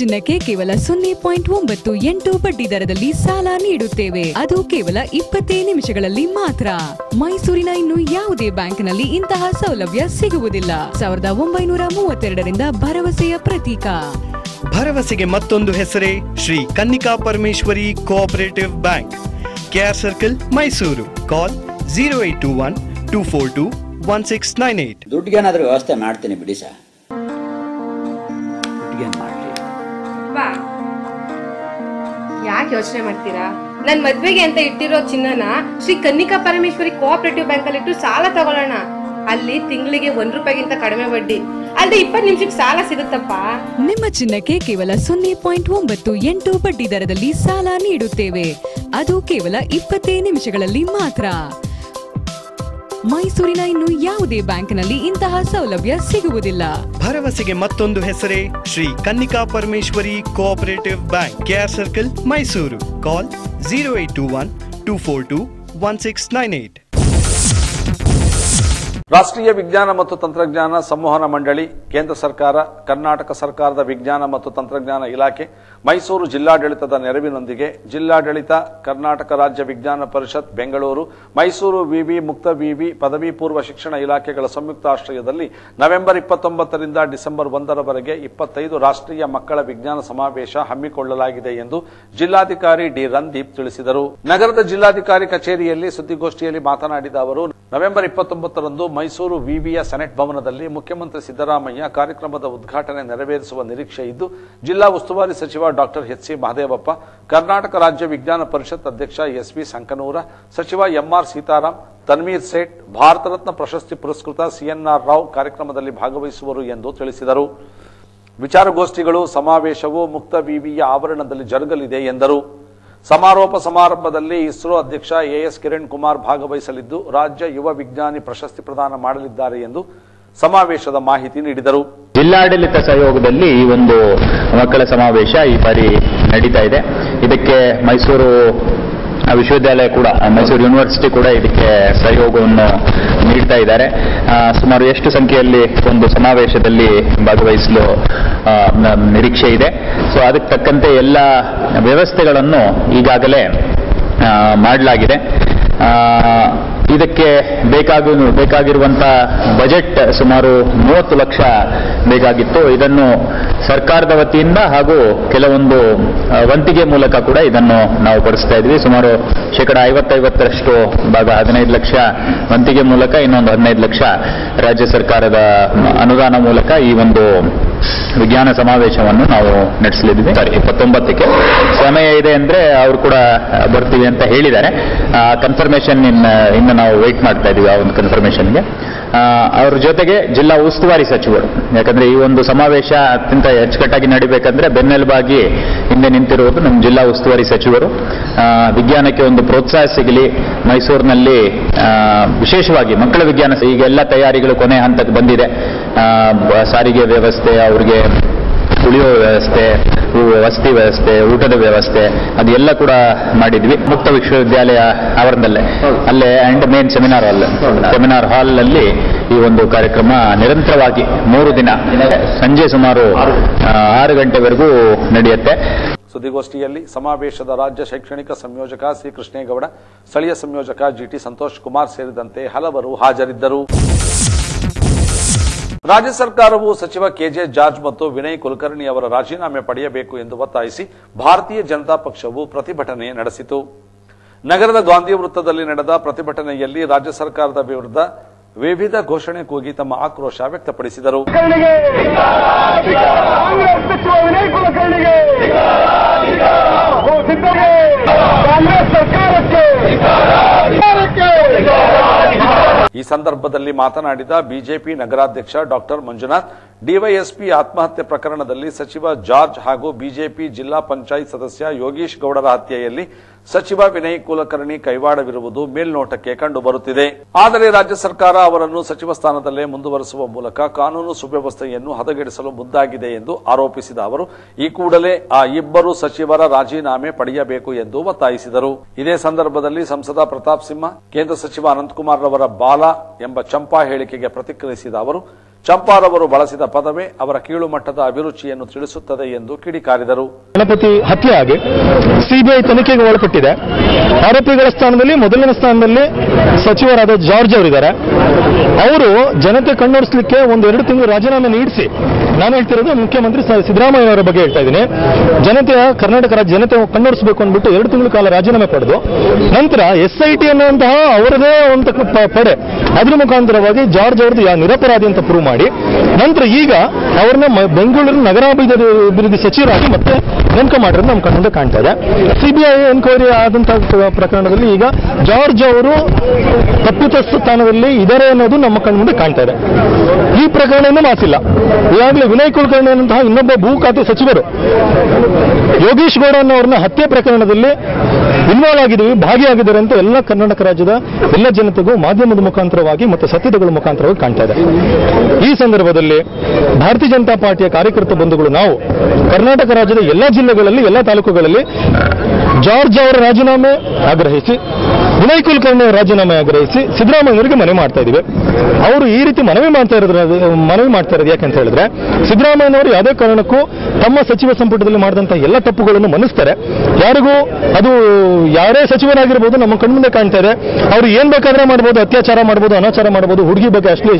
ಚಿನ್ನಕ್ಕೆ ಕೇವಲ ಸೊನ್ನೆ ಪಾಯಿಂಟ್ ಒಂಬತ್ತು ಎಂಟು ಬಡ್ಡಿ ದರದಲ್ಲಿ ಸಾಲ ನೀಡುತ್ತೇವೆ. ಅದು ಕೇವಲ ಇಪ್ಪತ್ತೇ ನಿಮಿಷಗಳಲ್ಲಿ ಮಾತ್ರ. ಮೈಸೂರಿನ ಇನ್ನು ಯಾವುದೇ ಬ್ಯಾಂಕ್ನಲ್ಲಿ ಇಂತಹ ಸೌಲಭ್ಯ ಸಿಗುವುದಿಲ್ಲ. ಸಾವಿರದ ಒಂಬೈನೂರ ಮೂವತ್ತೆರಡರಿಂದ ಭರವಸೆಯ ಪ್ರತೀಕ. ಭರವಸೆಗೆ ಮತ್ತೊಂದು ಹೆಸರೇ Shri Kannika Parameshwari cooperative bank KR circle Mysuru. Call zero eight two one two four two one six nine eight ದುಡ್ಡಿಗೇನಾದ್ರೂ ವ್ಯವಸ್ಥೆ ಮಾಡ್ತೀನಿ ಬಿಡಿ ಸರ್. ಯಾಕೆ ಯೋಚನೆ ಮಾಡ್ತೀರಾ? ನನ್ ಮದ್ವೆಗೆ ಅಂತ ಇಟ್ಟಿರೋ ಚಿನ್ನನ ಶ್ರೀ ಕನ್ನಿಕಾ ಪರಮೇಶ್ವರಿ ಕೋಆಪರೇಟಿವ್ ಬ್ಯಾಂಕ್ ಅಲ್ಲಿ ಇಟ್ಟು ಸಾಲ ತಗೊಳ್ಳೋಣ. ಅಲ್ಲಿ ತಿಂಗಳಿಗೆ ಒಂದ್ ರೂಪಾಯಿಗಿಂತ ಕಡಿಮೆ ಬಡ್ಡಿ. ಅಲ್ಲದೆ ಇಪ್ಪತ್ ನಿಮಿಷಕ್ಕೆ ಸಾಲ ಸಿಗುತ್ತಪ್ಪ? ನಿಮ್ಮ ಚಿನ್ನಕ್ಕೆ ಕೇವಲ ಸೊನ್ನೆ ಪಾಯಿಂಟ್ ಒಂಬತ್ತು ಎಂಟು ಬಡ್ಡಿ ದರದಲ್ಲಿ ಸಾಲ ನೀಡುತ್ತೇವೆ. ಅದು ಕೇವಲ ಇಪ್ಪತ್ತೇ ನಿಮಿಷಗಳಲ್ಲಿ ಮಾತ್ರ. ಮೈಸೂರಿನ ಇನ್ನು ಯಾವುದೇ ಬ್ಯಾಂಕ್ನಲ್ಲಿ ಇಂತಹ ಸೌಲಭ್ಯ ಸಿಗುವುದಿಲ್ಲ. ಭರವಸೆಗೆ ಮತ್ತೊಂದು ಹೆಸರೇ Shri Kannika Parameshwari cooperative bank KR circle Mysuru. Call zero eight two one two four two one six nine eight ರಾಷ್ಟ್ರೀಯ ವಿಜ್ಞಾನ ಮತ್ತು ತಂತ್ರಜ್ಞಾನ ಸಂವಹನ ಮಂಡಳಿ ಕೇಂದ್ರ ಸರ್ಕಾರ ಕರ್ನಾಟಕ ಸರ್ಕಾರದ ವಿಜ್ಞಾನ ಮತ್ತು ತಂತ್ರಜ್ಞಾನ ಇಲಾಖೆ ಮೈಸೂರು ಜಿಲ್ಲಾಡಳಿತದ ನೆರವಿನೊಂದಿಗೆ ಜಿಲ್ಲಾಡಳಿತ, ಕರ್ನಾಟಕ ರಾಜ್ಯ ವಿಜ್ಞಾನ ಪರಿಷತ್, ಬೆಂಗಳೂರು, ಮೈಸೂರು ವಿವಿ ಮುಕ್ತ ವಿವಿ ಪದವಿ ಪೂರ್ವ ಶಿಕ್ಷಣ ಇಲಾಖೆಗಳ ಸಂಯುಕ್ತ ಆಶ್ರಯದಲ್ಲಿ ನವೆಂಬರ್ ಇಪ್ಪತ್ತೊಂಬತ್ತರಿಂದ ಡಿಸೆಂಬರ್ ಒಂದರವರೆಗೆ ಇಪ್ಪತ್ತೈದು ರಾಷ್ಟ್ರೀಯ ಮಕ್ಕಳ ವಿಜ್ಞಾನ ಸಮಾವೇಶ ಹಮ್ಮಿಕೊಳ್ಳಲಾಗಿದೆ ಎಂದು ಜಿಲ್ಲಾಧಿಕಾರಿ ಡಿ ರಂದೀಪ್ ತಿಳಿಸಿದರು. ನಗರದ ಜಿಲ್ಲಾಧಿಕಾರಿ ಕಚೇರಿಯಲ್ಲಿ ಸುದ್ದಿಗೋಷ್ಠಿಯಲ್ಲಿ ಮಾತನಾಡಿದ ಅವರು, ನವೆಂಬರ್ ಇಪ್ಪತ್ತೊಂಬತ್ತರಂದು ಮೈಸೂರು ವಿವಿಯ ಸೆನೆಟ್ ಭವನದಲ್ಲಿ ಮುಖ್ಯಮಂತ್ರಿ ಸಿದ್ದರಾಮಯ್ಯ ಕಾರ್ಯಕ್ರಮದ ಉದ್ಘಾಟನೆ ನೆರವೇರಿಸುವ ನಿರೀಕ್ಷೆ ಇದ್ದು, ಜಿಲ್ಲಾ ಉಸ್ತುವಾರಿ ಸಚಿವ doctor H C Mahadevappa, Karnataka ರಾಜ್ಯ ವಿಜ್ಞಾನ ಪರಿಷತ್ ಅಧ್ಯಕ್ಷ ಎಸ್ ವಿ ಸಂಕನೂರ, ಸಚಿವ ಎಂಆರ್ ಸೀತಾರಾಮ್ ತನ್ವೀರ್ ಸೇಠ್, ಭಾರತ ರತ್ನ ಪ್ರಶಸ್ತಿ ಪುರಸ್ಕೃತ ಸಿಎನ್ಆರ್ ರಾವ್ ಕಾರ್ಯಕ್ರಮದಲ್ಲಿ ಭಾಗವಹಿಸುವರು ಎಂದು ತಿಳಿಸಿದರು. ವಿಚಾರಗೋಷ್ಠಿಗಳು, ಸಮಾವೇಶವು ಮುಕ್ತ ವಿವಿಯ ಆವರಣದಲ್ಲಿ ಜರುಗಲಿದೆ ಎಂದರು. ಸಮಾರೋಪ ಸಮಾರಂಭದಲ್ಲಿ ಇಸ್ರೋ ಅಧ್ಯಕ್ಷ ಎಎಸ್ ಕಿರಣ್ ಕುಮಾರ್ ಭಾಗವಹಿಸಲಿದ್ದು, ರಾಜ್ಯ ಯುವ ವಿಜ್ಞಾನಿ ಪ್ರಶಸ್ತಿ ಪ್ರದಾನ ಮಾಡಲಿದ್ದಾರೆ ಎಂದು ಸಮಾವೇಶದ ಮಾಹಿತಿ ನೀಡಿದರು. ಜಿಲ್ಲಾಡಳಿತ ಸಹಯೋಗದಲ್ಲಿ ಈ ಒಂದು ಮಕ್ಕಳ ಸಮಾವೇಶ ಈ ಬಾರಿ ನಡೀತಾ ಇದೆ. ಇದಕ್ಕೆ ಮೈಸೂರು ವಿಶ್ವವಿದ್ಯಾಲಯ ಕೂಡ ಮೈಸೂರು ಯೂನಿವರ್ಸಿಟಿ ಕೂಡ ಇದಕ್ಕೆ ಸಹಯೋಗವನ್ನು ನೀಡ್ತಾ ಇದ್ದಾರೆ. ಸುಮಾರು ಎಷ್ಟು ಸಂಖ್ಯೆಯಲ್ಲಿ ಒಂದು ಸಮಾವೇಶದಲ್ಲಿ ಭಾಗವಹಿಸಲು ನಿರೀಕ್ಷೆ ಇದೆ. ಸೊ ಅದಕ್ಕೆ ತಕ್ಕಂತೆ ಎಲ್ಲ ವ್ಯವಸ್ಥೆಗಳನ್ನು ಈಗಾಗಲೇ ಮಾಡಲಾಗಿದೆ. ಇದಕ್ಕೆ ಬೇಕಾಗಿ ಬೇಕಾಗಿರುವಂತ ಬಜೆಟ್ ಸುಮಾರು ಮೂವತ್ತು ಲಕ್ಷ ಬೇಕಾಗಿತ್ತು. ಇದನ್ನು ಸರ್ಕಾರದ ವತಿಯಿಂದ ಹಾಗೂ ಕೆಲವೊಂದು ವಂತಿಗೆ ಮೂಲಕ ಕೂಡ ಇದನ್ನು ನಾವು ಪಡಿಸ್ತಾ ಇದ್ವಿ. ಸುಮಾರು ಶೇಕಡ ಐವತ್ತೈವತ್ತರಷ್ಟು, ಭಾಗ ಹದಿನೈದು ಲಕ್ಷ ವಂತಿಗೆ ಮೂಲಕ ಇನ್ನೊಂದು ಹದಿನೈದು ಲಕ್ಷ ರಾಜ್ಯ ಸರ್ಕಾರದ ಅನುದಾನ ಮೂಲಕ ಈ ಒಂದು ವಿಜ್ಞಾನ ಸಮಾವೇಶವನ್ನು ನಾವು ನಡೆಸಲಿದ್ದೀವಿ. ಸಾರಿ ಇಪ್ಪತ್ತೊಂಬತ್ತಕ್ಕೆ. ಸಮಯ ಇದೆ ಅಂದ್ರೆ ಅವರು ಕೂಡ ಬರ್ತೀವಿ ಅಂತ ಹೇಳಿದ್ದಾರೆ. ಕನ್ಫರ್ಮೇಷನ್ ಇನ್ ಇನ್ನು ನಾವು ವೆಯ್ಟ್ ಮಾಡ್ತಾ ಇದ್ದೀವಿ ಆ ಒಂದು ಕನ್ಫರ್ಮೇಷನ್ಗೆ ಅವ್ರ ಜೊತೆಗೆ ಜಿಲ್ಲಾ ಉಸ್ತುವಾರಿ ಸಚಿವರು. ಯಾಕಂದ್ರೆ ಈ ಒಂದು ಸಮಾವೇಶ ಅತ್ಯಂತ ಅಚ್ಚುಕಟ್ಟಾಗಿ ನಡಿಬೇಕಂದ್ರೆ ಬೆನ್ನೆಲುಬಾಗಿ ಹಿಂದೆ ನಿಂತಿರುವುದು ನಮ್ಮ ಜಿಲ್ಲಾ ಉಸ್ತುವಾರಿ ಸಚಿವರು. ವಿಜ್ಞಾನಕ್ಕೆ ಒಂದು ಪ್ರೋತ್ಸಾಹ ಸಿಗಲಿ ಮೈಸೂರಿನಲ್ಲಿ ವಿಶೇಷವಾಗಿ ಮಕ್ಕಳ ವಿಜ್ಞಾನ ಈಗ ಎಲ್ಲ ತಯಾರಿಗಳು ಕೊನೆ ಹಂತಕ್ಕೆ ಬಂದಿದೆ. ಸಾರಿಗೆ ವ್ಯವಸ್ಥೆ ಅವ್ರಿಗೆ ಉಳಿಯೋ ವ್ಯವಸ್ಥೆ ವಸತಿ ವ್ಯವಸ್ಥೆ ಊಟದ ವ್ಯವಸ್ಥೆ ಅದೆಲ್ಲ ಕೂಡ ಮಾಡಿದ್ವಿ. ಮುಕ್ತ ವಿಶ್ವವಿದ್ಯಾಲಯ ಆವರಣದಲ್ಲೇ. ಅಲ್ಲೇ and main seminar hall seminar ಹಾಲ್ನಲ್ಲಿ ಈ ಒಂದು ಕಾರ್ಯಕ್ರಮ ನಿರಂತರವಾಗಿ ಮೂರು ದಿನ ಸಂಜೆ ಸುಮಾರು ಆರು ಗಂಟೆವರೆಗೂ ನಡೆಯುತ್ತೆ. ಸುದ್ದಿಗೋಷ್ಠಿಯಲ್ಲಿ ಸಮಾವೇಶದ ರಾಜ್ಯ ಶೈಕ್ಷಣಿಕ ಸಂಯೋಜಕ ಸಿ ಕೃಷ್ಣೇಗೌಡ, ಸ್ಥಳೀಯ ಸಂಯೋಜಕ ಜಿಟಿ ಸಂತೋಷ್ ಕುಮಾರ್ ಸೇರಿದಂತೆ ಹಲವರು ಹಾಜರಿದ್ದರು. ರಾಜ್ಯ ಸರ್ಕಾರವು ಸಚಿವ ಕೆಜೆ ಜಾರ್ಜ್ ಮತ್ತು ವಿನಯ್ ಕುಲಕರ್ಣಿ ಅವರ ರಾಜೀನಾಮೆ ಪಡೆಯಬೇಕು ಎಂದು ಒತ್ತಾಯಿಸಿ ಭಾರತೀಯ ಜನತಾ ಪಕ್ಷವು ಪ್ರತಿಭಟನೆ ನಡೆಸಿತು. ನಗರದ ಗಾಂಧಿ ವೃತ್ತದಲ್ಲಿ ನಡೆದ ಪ್ರತಿಭಟನೆಯಲ್ಲಿ ರಾಜ್ಯ ಸರ್ಕಾರದ ವಿರುದ್ಧ ವಿವಿಧ ಘೋಷಣೆ ಕೂಗಿ ತಮ್ಮ ಆಕ್ರೋಶ ವ್ಯಕ್ತಪಡಿಸಿದರು. ಈ ಸಂದರ್ಭದಲ್ಲಿ ಮಾತನಾಡಿದ ಬಿಜೆಪಿ ನಗರಾಧ್ಯಕ್ಷ ಡಾಕ್ಟರ್ ಮಂಜುನಾಥ್ ಡಿವೈಎಸ್ಪಿ ಆತ್ಮಹತ್ಯೆ ಪ್ರಕರಣದಲ್ಲಿ ಸಚಿವ ಜಾರ್ಜ್ ಹಾಗೂ ಬಿಜೆಪಿ ಜಿಲ್ಲಾ ಪಂಚಾಯತ್ ಸದಸ್ಯ ಯೋಗೀಶ್ ಗೌಡರ ಹತ್ಯೆಯಲ್ಲಿ ಸಚಿವ ವಿನಯ್ ಕುಲಕರ್ಣಿ ಕೈವಾಡವಿರುವುದು ಮೇಲ್ನೋಟಕ್ಕೆ ಕಂಡುಬರುತ್ತಿದೆ. ಆದರೆ ರಾಜ್ಯ ಸರ್ಕಾರ ಅವರನ್ನು ಸಚಿವ ಸ್ಥಾನದಲ್ಲೇ ಮುಂದುವರೆಸುವ ಮೂಲಕ ಕಾನೂನು ಸುವ್ಯವಸ್ಥೆಯನ್ನು ಹದಗೆಡಿಸಲು ಮುಂದಾಗಿದೆ ಎಂದು ಆರೋಪಿಸಿದ ಅವರು, ಈ ಕೂಡಲೇ ಆ ಇಬ್ಬರು ಸಚಿವರ ರಾಜೀನಾಮೆ ಪಡೆಯಬೇಕು ಎಂದು ಒತ್ತಾಯಿಸಿದರು. ಇದೇ ಸಂದರ್ಭದಲ್ಲಿ ಸಂಸದ ಪ್ರತಾಪ್ ಸಿಂಹ, ಕೇಂದ್ರ ಸಚಿವ ಅನಂತಕುಮಾರ್ ರವರ ಬಾಲ ಎಂಬ ಚಂಪಾ ಹೇಳಿಕೆಗೆ ಪ್ರತಿಕ್ರಿಯಿಸಿದ ಅವರು ಚಂಪಾರವರು ಬಳಸಿದ ಪದವೇ ಅವರ ಕೀಳುಮಟ್ಟದ ಅಭಿರುಚಿಯನ್ನು ತಿಳಿಸುತ್ತದೆ ಎಂದು ಕಿಡಿಕಾರಿದರು. ಗಣಪತಿ ಹತ್ಯೆ ಆಗಿ ಸಿಬಿಐ ತನಿಖೆಗೆ ಒಳಪಟ್ಟಿದೆ. ಆರೋಪಿಗಳ ಸ್ಥಾನದಲ್ಲಿ, ಮೊದಲನೇ ಸ್ಥಾನದಲ್ಲಿ ಸಚಿವರಾದ ಜಾರ್ಜ್ ಅವರಿದ್ದಾರೆ. ಅವರು ಜನತೆ ಕಣ್ಣೊರೆಸಲಿಕ್ಕೆ ಒಂದು ಎರಡು ತಿಂಗಳು ರಾಜೀನಾಮೆ ನೀಡಿಸಿ ನಾನು ಹೇಳ್ತಿರೋದು ಮುಖ್ಯಮಂತ್ರಿ ಸಿದ್ದರಾಮಯ್ಯ ಅವರ ಬಗ್ಗೆ ಹೇಳ್ತಾ ಇದ್ದೀನಿ. ಜನತೆಯ, ಕರ್ನಾಟಕ ರಾಜ್ಯ ಜನತೆ ಕಣ್ಣೋಡಿಸಬೇಕು ಅಂದ್ಬಿಟ್ಟು ಎರಡು ತಿಂಗಳ ಕಾಲ ರಾಜೀನಾಮೆ ಪಡೆದು, ನಂತರ ಎಸ್ ಐ ಟಿ ಅನ್ನುವಂತಹ ಅವರದೇ ಒಂದು ಪಡೆ. ಅದ್ರ ಮುಖಾಂತರವಾಗಿ ಜಾರ್ಜ್ ಅವ್ರದ್ದು ಯಾವ ನಿರಪರಾಧಿ ಅಂತ ಪ್ರೂವ್ ಮಾಡಿ. ನಂತರ ಈಗ ಅವ್ರನ್ನ ಬೆಂಗಳೂರಿನ ನಗರಾಭಿವೃದ್ಧಿ ಸಚಿವರಾಗಿ ಮತ್ತೆ ನೇಮಕ ಮಾಡಿರೋದು ನಮ್ಮ ಕಣ್ಣಿಂದ ಕಾಣ್ತಾ ಇದೆ. ಸಿಬಿಐ ಎನ್ಕ್ವೈರಿ ಆದಂತಹ ಪ್ರಕರಣದಲ್ಲಿ ಈಗ ಜಾರ್ಜ್ ಅವರು ತಪ್ಪಿತಸ್ಥ ಸ್ಥಾನದಲ್ಲಿ ಇದ್ದಾರೆ ಅನ್ನೋದು ನಮ್ಮ ಕಣ್ಣಿಂದ ಕಾಣ್ತಾ ಇದೆ. ಈ ಪ್ರಕರಣನೂ ಮಾಸಿಲ್ಲ ಈಗಾಗಲೇ ವಿನಯ್ ಕುಲಕರ್ಣಿ ಅನ್ನಂತಹ ಇನ್ನೊಬ್ಬ ಭೂ ಖಾತೆ ಸಚಿವರು ಯೋಗೀಶ್ ಗೌಡ ಅನ್ನೋರನ್ನ ಹತ್ಯೆ ಪ್ರಕರಣದಲ್ಲಿ ಇನ್ವಾಲ್ವ್ ಆಗಿದ್ದೀವಿ, ಭಾಗಿಯಾಗಿದ್ದಾರೆ ಅಂತ ಎಲ್ಲ ಕರ್ನಾಟಕ ರಾಜ್ಯದ ಎಲ್ಲ ಜನತೆಗೂ ಮಾಧ್ಯಮದ ಮುಖಾಂತರವಾಗಿ ಮತ್ತು ಸತ್ಯತೆಗಳ ಮುಖಾಂತರವಾಗಿ ಕಾಣ್ತಾ ಇದೆ. ಈ ಸಂದರ್ಭದಲ್ಲಿ ಭಾರತೀಯ ಜನತಾ ಪಾರ್ಟಿಯ ಕಾರ್ಯಕರ್ತ ಬಂಧುಗಳು ನಾವು ಕರ್ನಾಟಕ ರಾಜ್ಯದ ಎಲ್ಲ ಜಿಲ್ಲೆಗಳಲ್ಲಿ, ಎಲ್ಲ ತಾಲೂಕುಗಳಲ್ಲಿ ಜಾರ್ಜ್ ಅವರ ರಾಜೀನಾಮೆ ಆಗ್ರಹಿಸಿ ವಿನಯ್ ಕುಲಕರ್ಣಿ ರಾಜೀನಾಮೆ ಆಗ್ರಹಿಸಿ ಸಿದ್ದರಾಮಯ್ಯವರಿಗೆ ಮನವಿ ಮಾಡ್ತಾ ಇದ್ದೀವಿ. ಅವರು ಈ ರೀತಿ ಮನವಿ ಮಾಡ್ತಾ ಇರೋದ್ರ ಮನವಿ ಮಾಡ್ತಾ ಇರೋದು ಯಾಕಂತ ಹೇಳಿದ್ರೆ, ಸಿದ್ದರಾಮಯ್ಯನವರು ಯಾವುದೇ ಕಾರಣಕ್ಕೂ ತಮ್ಮ ಸಚಿವ ಸಂಪುಟದಲ್ಲಿ ಮಾಡಿದಂಥ ಎಲ್ಲ ತಪ್ಪುಗಳನ್ನು ಮನ್ನಿಸ್ತಾರೆ. ಯಾರಿಗೂ ಅದು ಯಾರೇ ಸಚಿವರಾಗಿರ್ಬೋದು ನಮ್ಮ ಕಣ್ಮುಂದೆ ಕಾಣ್ತಾ ಇದೆ. ಅವರು ಏನ್ ಬೇಕಾದ್ರೆ ಮಾಡ್ಬೋದು, ಅತ್ಯಾಚಾರ ಮಾಡ್ಬೋದು, ಅನಾಚಾರ ಮಾಡ್ಬೋದು, ಹುಡುಗಿ ಬಗ್ಗೆ ಅಷ್ಟೇ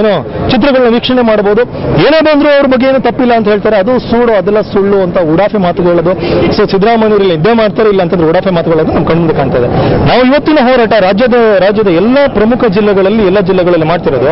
ಏನೋ, ಚಿತ್ರಗಳನ್ನ ವೀಕ್ಷಣೆ ಮಾಡ್ಬೋದು. ಏನೇ ಬಂದರೂ ಅವ್ರ ಬಗ್ಗೆ ಏನು ತಪ್ಪಿಲ್ಲ ಅಂತ ಹೇಳ್ತಾರೆ. ಅದು ಸುಳ್ಳು ಅದೆಲ್ಲ ಸುಳ್ಳು ಅಂತ ಉಡಾಫೆ ಮಾತುಗಳದು. ಸೊ ಸಿದ್ದರಾಮಯ್ಯವರು ಇಲ್ಲಿ ಮಾಡ್ತಾರೆ, ಇಲ್ಲ ಅಂತಂದ್ರೆ ಉಡಾಫೆ ಮಾತುಗಳದು ನಮ್ಮ ಕಣ್ಮುಂದೆ ಕಾಣ್ತಾ ಕಾಣ್ತದೆ. ನಾವು ಇವತ್ತಿನ ಹೋರಾಟ ರಾಜ್ಯದ ರಾಜ್ಯದ ಎಲ್ಲ ಪ್ರಮುಖ ಜಿಲ್ಲೆಗಳಲ್ಲಿ, ಎಲ್ಲ ಜಿಲ್ಲೆಗಳಲ್ಲಿ ಮಾಡ್ತಿರೋದು.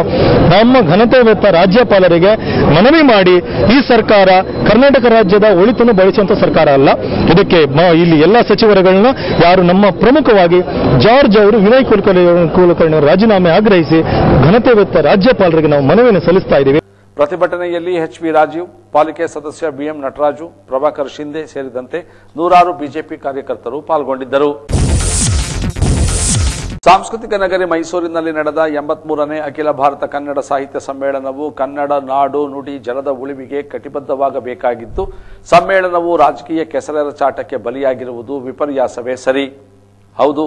ನಮ್ಮ ಘನತೆವೆತ್ತ ರಾಜ್ಯಪಾಲರಿಗೆ ಮನವಿ ಮಾಡಿ ಈ ಸರ್ಕಾರ ಕರ್ನಾಟಕ ರಾಜ್ಯದ ಒಳಿತನ್ನು ಬಯಸುವಂತ ಸರ್ಕಾರ ಅಲ್ಲ. ಇದಕ್ಕೆ ಇಲ್ಲಿ ಎಲ್ಲ ಸಚಿವರುಗಳನ್ನ ಯಾರು ನಮ್ಮ ಪ್ರಮುಖವಾಗಿ ಜಾರ್ಜ್ ಅವರು, ವಿನಯ್ ಕುಲಕರ್ಣಿ ಕುಲಕರ್ಣಿ ರಾಜೀನಾಮೆ ಆಗ್ರಹಿಸಿ ಘನತೆವೆತ್ತ ರಾಜ್ಯಪಾಲರಿಗೆ ನಾವು ಮನವಿಯನ್ನು ಸಲ್ಲಿಸ್ತಾ ಇದ್ದೀವಿ. ಪ್ರತಿಭಟನೆಯಲ್ಲಿ ಎಚ್ ವಿ ರಾಜೀವ್, ಪಾಲಿಕೆ ಸದಸ್ಯ ಬಿಎಂ ನಟರಾಜು, ಪ್ರಭಾಕರ್ ಶಿಂದೆ ಸೇರಿದಂತೆ ನೂರಾರು ಬಿಜೆಪಿ ಕಾರ್ಯಕರ್ತರು ಪಾಲ್ಗೊಂಡಿದ್ದರು. ಸಾಂಸ್ಕೃತಿಕ ನಗರಿ ಮೈಸೂರಿನಲ್ಲಿ ನಡೆದ ಎಂಬತ್ಮೂರನೇ ಅಖಿಲ ಭಾರತ ಕನ್ನಡ ಸಾಹಿತ್ಯ ಸಮ್ಮೇಳನವು ಕನ್ನಡ, ನಾಡು, ನುಡಿ, ಜನದ ಉಳಿವಿಗೆ ಕಟಿಬದ್ಧವಾಗಬೇಕಾಗಿದ್ದು ಸಮ್ಮೇಳನವು ರಾಜಕೀಯ ಕೆಸರೆರಚಾಟಕ್ಕೆ ಬಲಿಯಾಗಿರುವುದು ವಿಪರ್ಯಾಸವೇ ಸರಿ. ಹೌದು,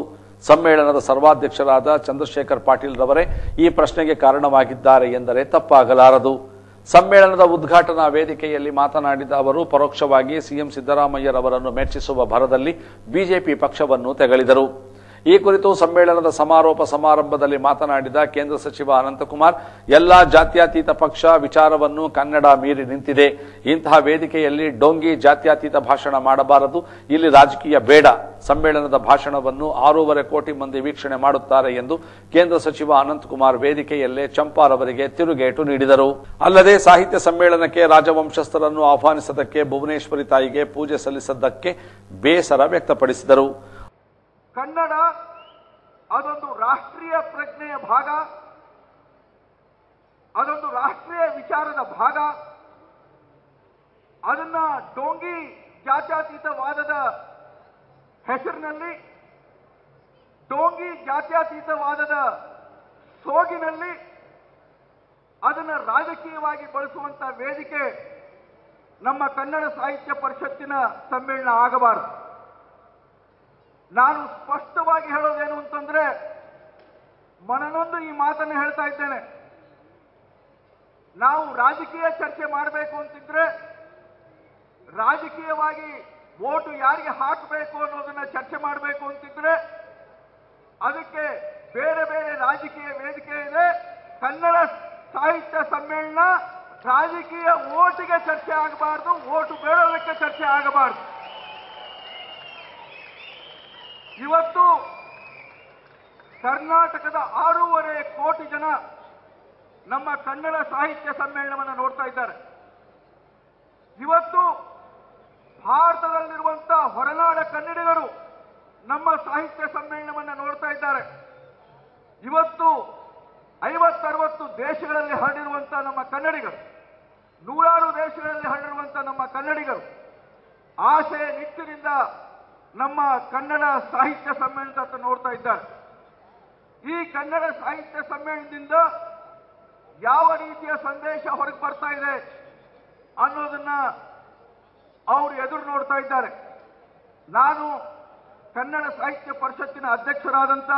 ಸಮ್ಮೇಳನದ ಸರ್ವಾಧ್ಯಕ್ಷರಾದ ಚಂದ್ರಶೇಖರ್ ಪಾಟೀಲ್ ರವರೇ ಈ ಪ್ರಶ್ನೆಗೆ ಕಾರಣವಾಗಿದ್ದಾರೆ ಎಂದರೆ ತಪ್ಪಾಗಲಾರದು. ಸಮ್ಮೇಳನದ ಉದ್ಘಾಟನಾ ವೇದಿಕೆಯಲ್ಲಿ ಮಾತನಾಡಿದ ಅವರು ಪರೋಕ್ಷವಾಗಿ ಸಿಎಂ ಸಿದ್ದರಾಮಯ್ಯರವರನ್ನು ಮೆಚ್ಚಿಸುವ ಭರದಲ್ಲಿ ಬಿಜೆಪಿ ಪಕ್ಷವನ್ನು ತೆಗಳಿದರು. ಈ ಕುರಿತು ಸಮ್ಮೇಳನದ ಸಮಾರೋಪ ಸಮಾರಂಭದಲ್ಲಿ ಮಾತನಾಡಿದ ಕೇಂದ್ರ ಸಚಿವ ಅನಂತಕುಮಾರ್, ಎಲ್ಲಾ ಜಾತ್ಯಾತೀತ ಪಕ್ಷ ವಿಚಾರವನ್ನು ಕನ್ನಡ ಮೀರಿ ನಿಂತಿದೆ. ಇಂತಹ ವೇದಿಕೆಯಲ್ಲಿ ಡೋಂಗಿ ಜಾತ್ಯಾತೀತ ಭಾಷಣ ಮಾಡಬಾರದು. ಇಲ್ಲಿ ರಾಜಕೀಯ ಬೇಡ. ಸಮ್ಮೇಳನದ ಭಾಷಣವನ್ನು ಆರೂವರೆ ಕೋಟಿ ಮಂದಿ ವೀಕ್ಷಣೆ ಮಾಡುತ್ತಾರೆ ಎಂದು ಕೇಂದ್ರ ಸಚಿವ ಅನಂತಕುಮಾರ್ ವೇದಿಕೆಯಲ್ಲೇ ಚಂಪಾರವರಿಗೆ ತಿರುಗೇಟು ನೀಡಿದರು. ಅಲ್ಲದೆ ಸಾಹಿತ್ಯ ಸಮ್ಮೇಳನಕ್ಕೆ ರಾಜವಂಶಸ್ಥರನ್ನು ಆಹ್ವಾನಿಸದಕ್ಕೆ ಭುವನೇಶ್ವರಿ ತಾಯಿಗೆ ಪೂಜೆ ಸಲ್ಲಿಸದ್ದಕ್ಕೆ ಬೇಸರ ವ್ಯಕ್ತಪಡಿಸಿದರು. ಕನ್ನಡ ಅದೊಂದು ರಾಷ್ಟ್ರೀಯ ಪ್ರಜ್ಞೆಯ ಭಾಗ, ಅದೊಂದು ರಾಷ್ಟ್ರೀಯ ವಿಚಾರದ ಭಾಗ. ಅದನ್ನ ಡೋಂಗಿ ಜಾತ್ಯತೀತವಾದದ ಹೆಸರಿನಲ್ಲಿ, ಡೋಂಗಿ ಜಾತ್ಯತೀತವಾದದ ಸೋಗಿನಲ್ಲಿ ಅದನ್ನ ರಾಜಕೀಯವಾಗಿ ಬಳಸುವಂತ ವೇದಿಕೆ ನಮ್ಮ ಕನ್ನಡ ಸಾಹಿತ್ಯ ಪರಿಷತ್ತಿನ ಸಮ್ಮೇಳನ ಆಗಬಾರದು. ನಾನು ಸ್ಪಷ್ಟವಾಗಿ ಹೇಳೋದೇನು ಅಂತಂದ್ರೆ, ಮನನೊಂದು ಈ ಮಾತನ್ನು ಹೇಳ್ತಾ ಇದ್ದೇನೆ. ನಾವು ರಾಜಕೀಯ ಚರ್ಚೆ ಮಾಡಬೇಕು ಅಂತಿದ್ರೆ, ರಾಜಕೀಯವಾಗಿ ಓಟು ಯಾರಿಗೆ ಹಾಕಬೇಕು ಅನ್ನೋದನ್ನ ಚರ್ಚೆ ಮಾಡಬೇಕು ಅಂತಿದ್ರೆ, ಅದಕ್ಕೆ ಬೇರೆ ಬೇರೆ ರಾಜಕೀಯ ವೇದಿಕೆ ಇದೆ. ಕನ್ನಡ ಸಾಹಿತ್ಯ ಸಮ್ಮೇಳನ ರಾಜಕೀಯ ಓಟಿಗೆ ಚರ್ಚೆ ಆಗಬಾರ್ದು, ಓಟು ಬೇಡೋದಕ್ಕೆ ಚರ್ಚೆ ಆಗಬಾರ್ದು. ಇವತ್ತು ಕರ್ನಾಟಕದ ಆರೂವರೆ ಕೋಟಿ ಜನ ನಮ್ಮ ಕನ್ನಡ ಸಾಹಿತ್ಯ ಸಮ್ಮೇಳನವನ್ನು ನೋಡ್ತಾ ಇದ್ದಾರೆ. ಇವತ್ತು ಭಾರತದಲ್ಲಿರುವಂತ ಹೊರನಾಡ ಕನ್ನಡಿಗರು ನಮ್ಮ ಸಾಹಿತ್ಯ ಸಮ್ಮೇಳನವನ್ನು ನೋಡ್ತಾ ಇದ್ದಾರೆ. ಇವತ್ತು ಐವತ್ತರವತ್ತು ದೇಶಗಳಲ್ಲಿ ಹರಡಿರುವಂತಹ ನಮ್ಮ ಕನ್ನಡಿಗರು, ನೂರಾರು ದೇಶಗಳಲ್ಲಿ ಹರಡಿರುವಂತಹ ನಮ್ಮ ಕನ್ನಡಿಗರು ಆಸೆ ನಿಟ್ಟಿನಿಂದ ನಮ್ಮ ಕನ್ನಡ ಸಾಹಿತ್ಯ ಸಮ್ಮೇಳನದತ್ತ ನೋಡ್ತಾ ಇದ್ದಾರೆ. ಈ ಕನ್ನಡ ಸಾಹಿತ್ಯ ಸಮ್ಮೇಳನದಿಂದ ಯಾವ ರೀತಿಯ ಸಂದೇಶ ಹೊರಗೆ ಬರ್ತಾ ಇದೆ ಅನ್ನೋದನ್ನ ಅವರು ಎದುರು ನೋಡ್ತಾ ಇದ್ದಾರೆ. ನಾನು ಕನ್ನಡ ಸಾಹಿತ್ಯ ಪರಿಷತ್ತಿನ ಅಧ್ಯಕ್ಷರಾದಂಥ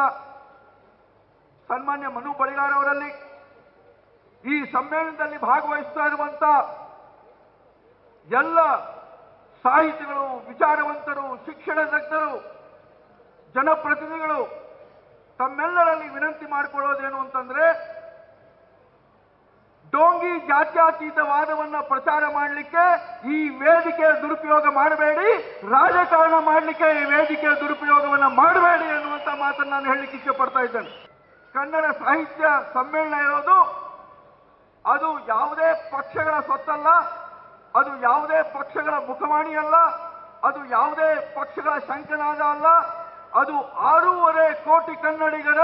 ಸನ್ಮಾನ್ಯ ಮನು ಬಳಿಗಾರ್ ಅವರಲ್ಲಿ ಈ ಸಮ್ಮೇಳನದಲ್ಲಿ ಭಾಗವಹಿಸ್ತಾ ಇರುವಂತ ಎಲ್ಲ ಸಾಹಿತಿಗಳು, ವಿಚಾರವಂತರು, ಶಿಕ್ಷಣ ತಜ್ಞರು, ಜನಪ್ರತಿನಿಧಿಗಳು ತಮ್ಮೆಲ್ಲರಲ್ಲಿ ವಿನಂತಿ ಮಾಡಿಕೊಳ್ಳೋದೇನು ಅಂತಂದ್ರೆ ಡೋಂಗಿ ಜಾತ್ಯಾತೀತವಾದವನ್ನ ಪ್ರಚಾರ ಮಾಡಲಿಕ್ಕೆ ಈ ವೇದಿಕೆಯ ದುರುಪಯೋಗ ಮಾಡಬೇಡಿ, ರಾಜಕಾರಣ ಮಾಡಲಿಕ್ಕೆ ಈ ವೇದಿಕೆಯ ದುರುಪಯೋಗವನ್ನು ಮಾಡಬೇಡಿ ಎನ್ನುವಂತ ಮಾತನ್ನು ನಾನು ಹೇಳಲಿಕ್ಕೆ ಇಷ್ಟಪಡ್ತಾ ಇದ್ದೇನೆ. ಕನ್ನಡ ಸಾಹಿತ್ಯ ಸಮ್ಮೇಳನ ಇರೋದು, ಅದು ಯಾವುದೇ ಪಕ್ಷಗಳ ಸ್ವತ್ತಲ್ಲ ಅದು ಯಾವುದೇ ಪಕ್ಷಗಳ ಮುಖವಾಣಿ ಅಲ್ಲ, ಅದು ಯಾವುದೇ ಪಕ್ಷಗಳ ಶಂಕನಾದ ಅಲ್ಲ, ಅದು ಆರೂವರೆ ಕೋಟಿ ಕನ್ನಡಿಗರ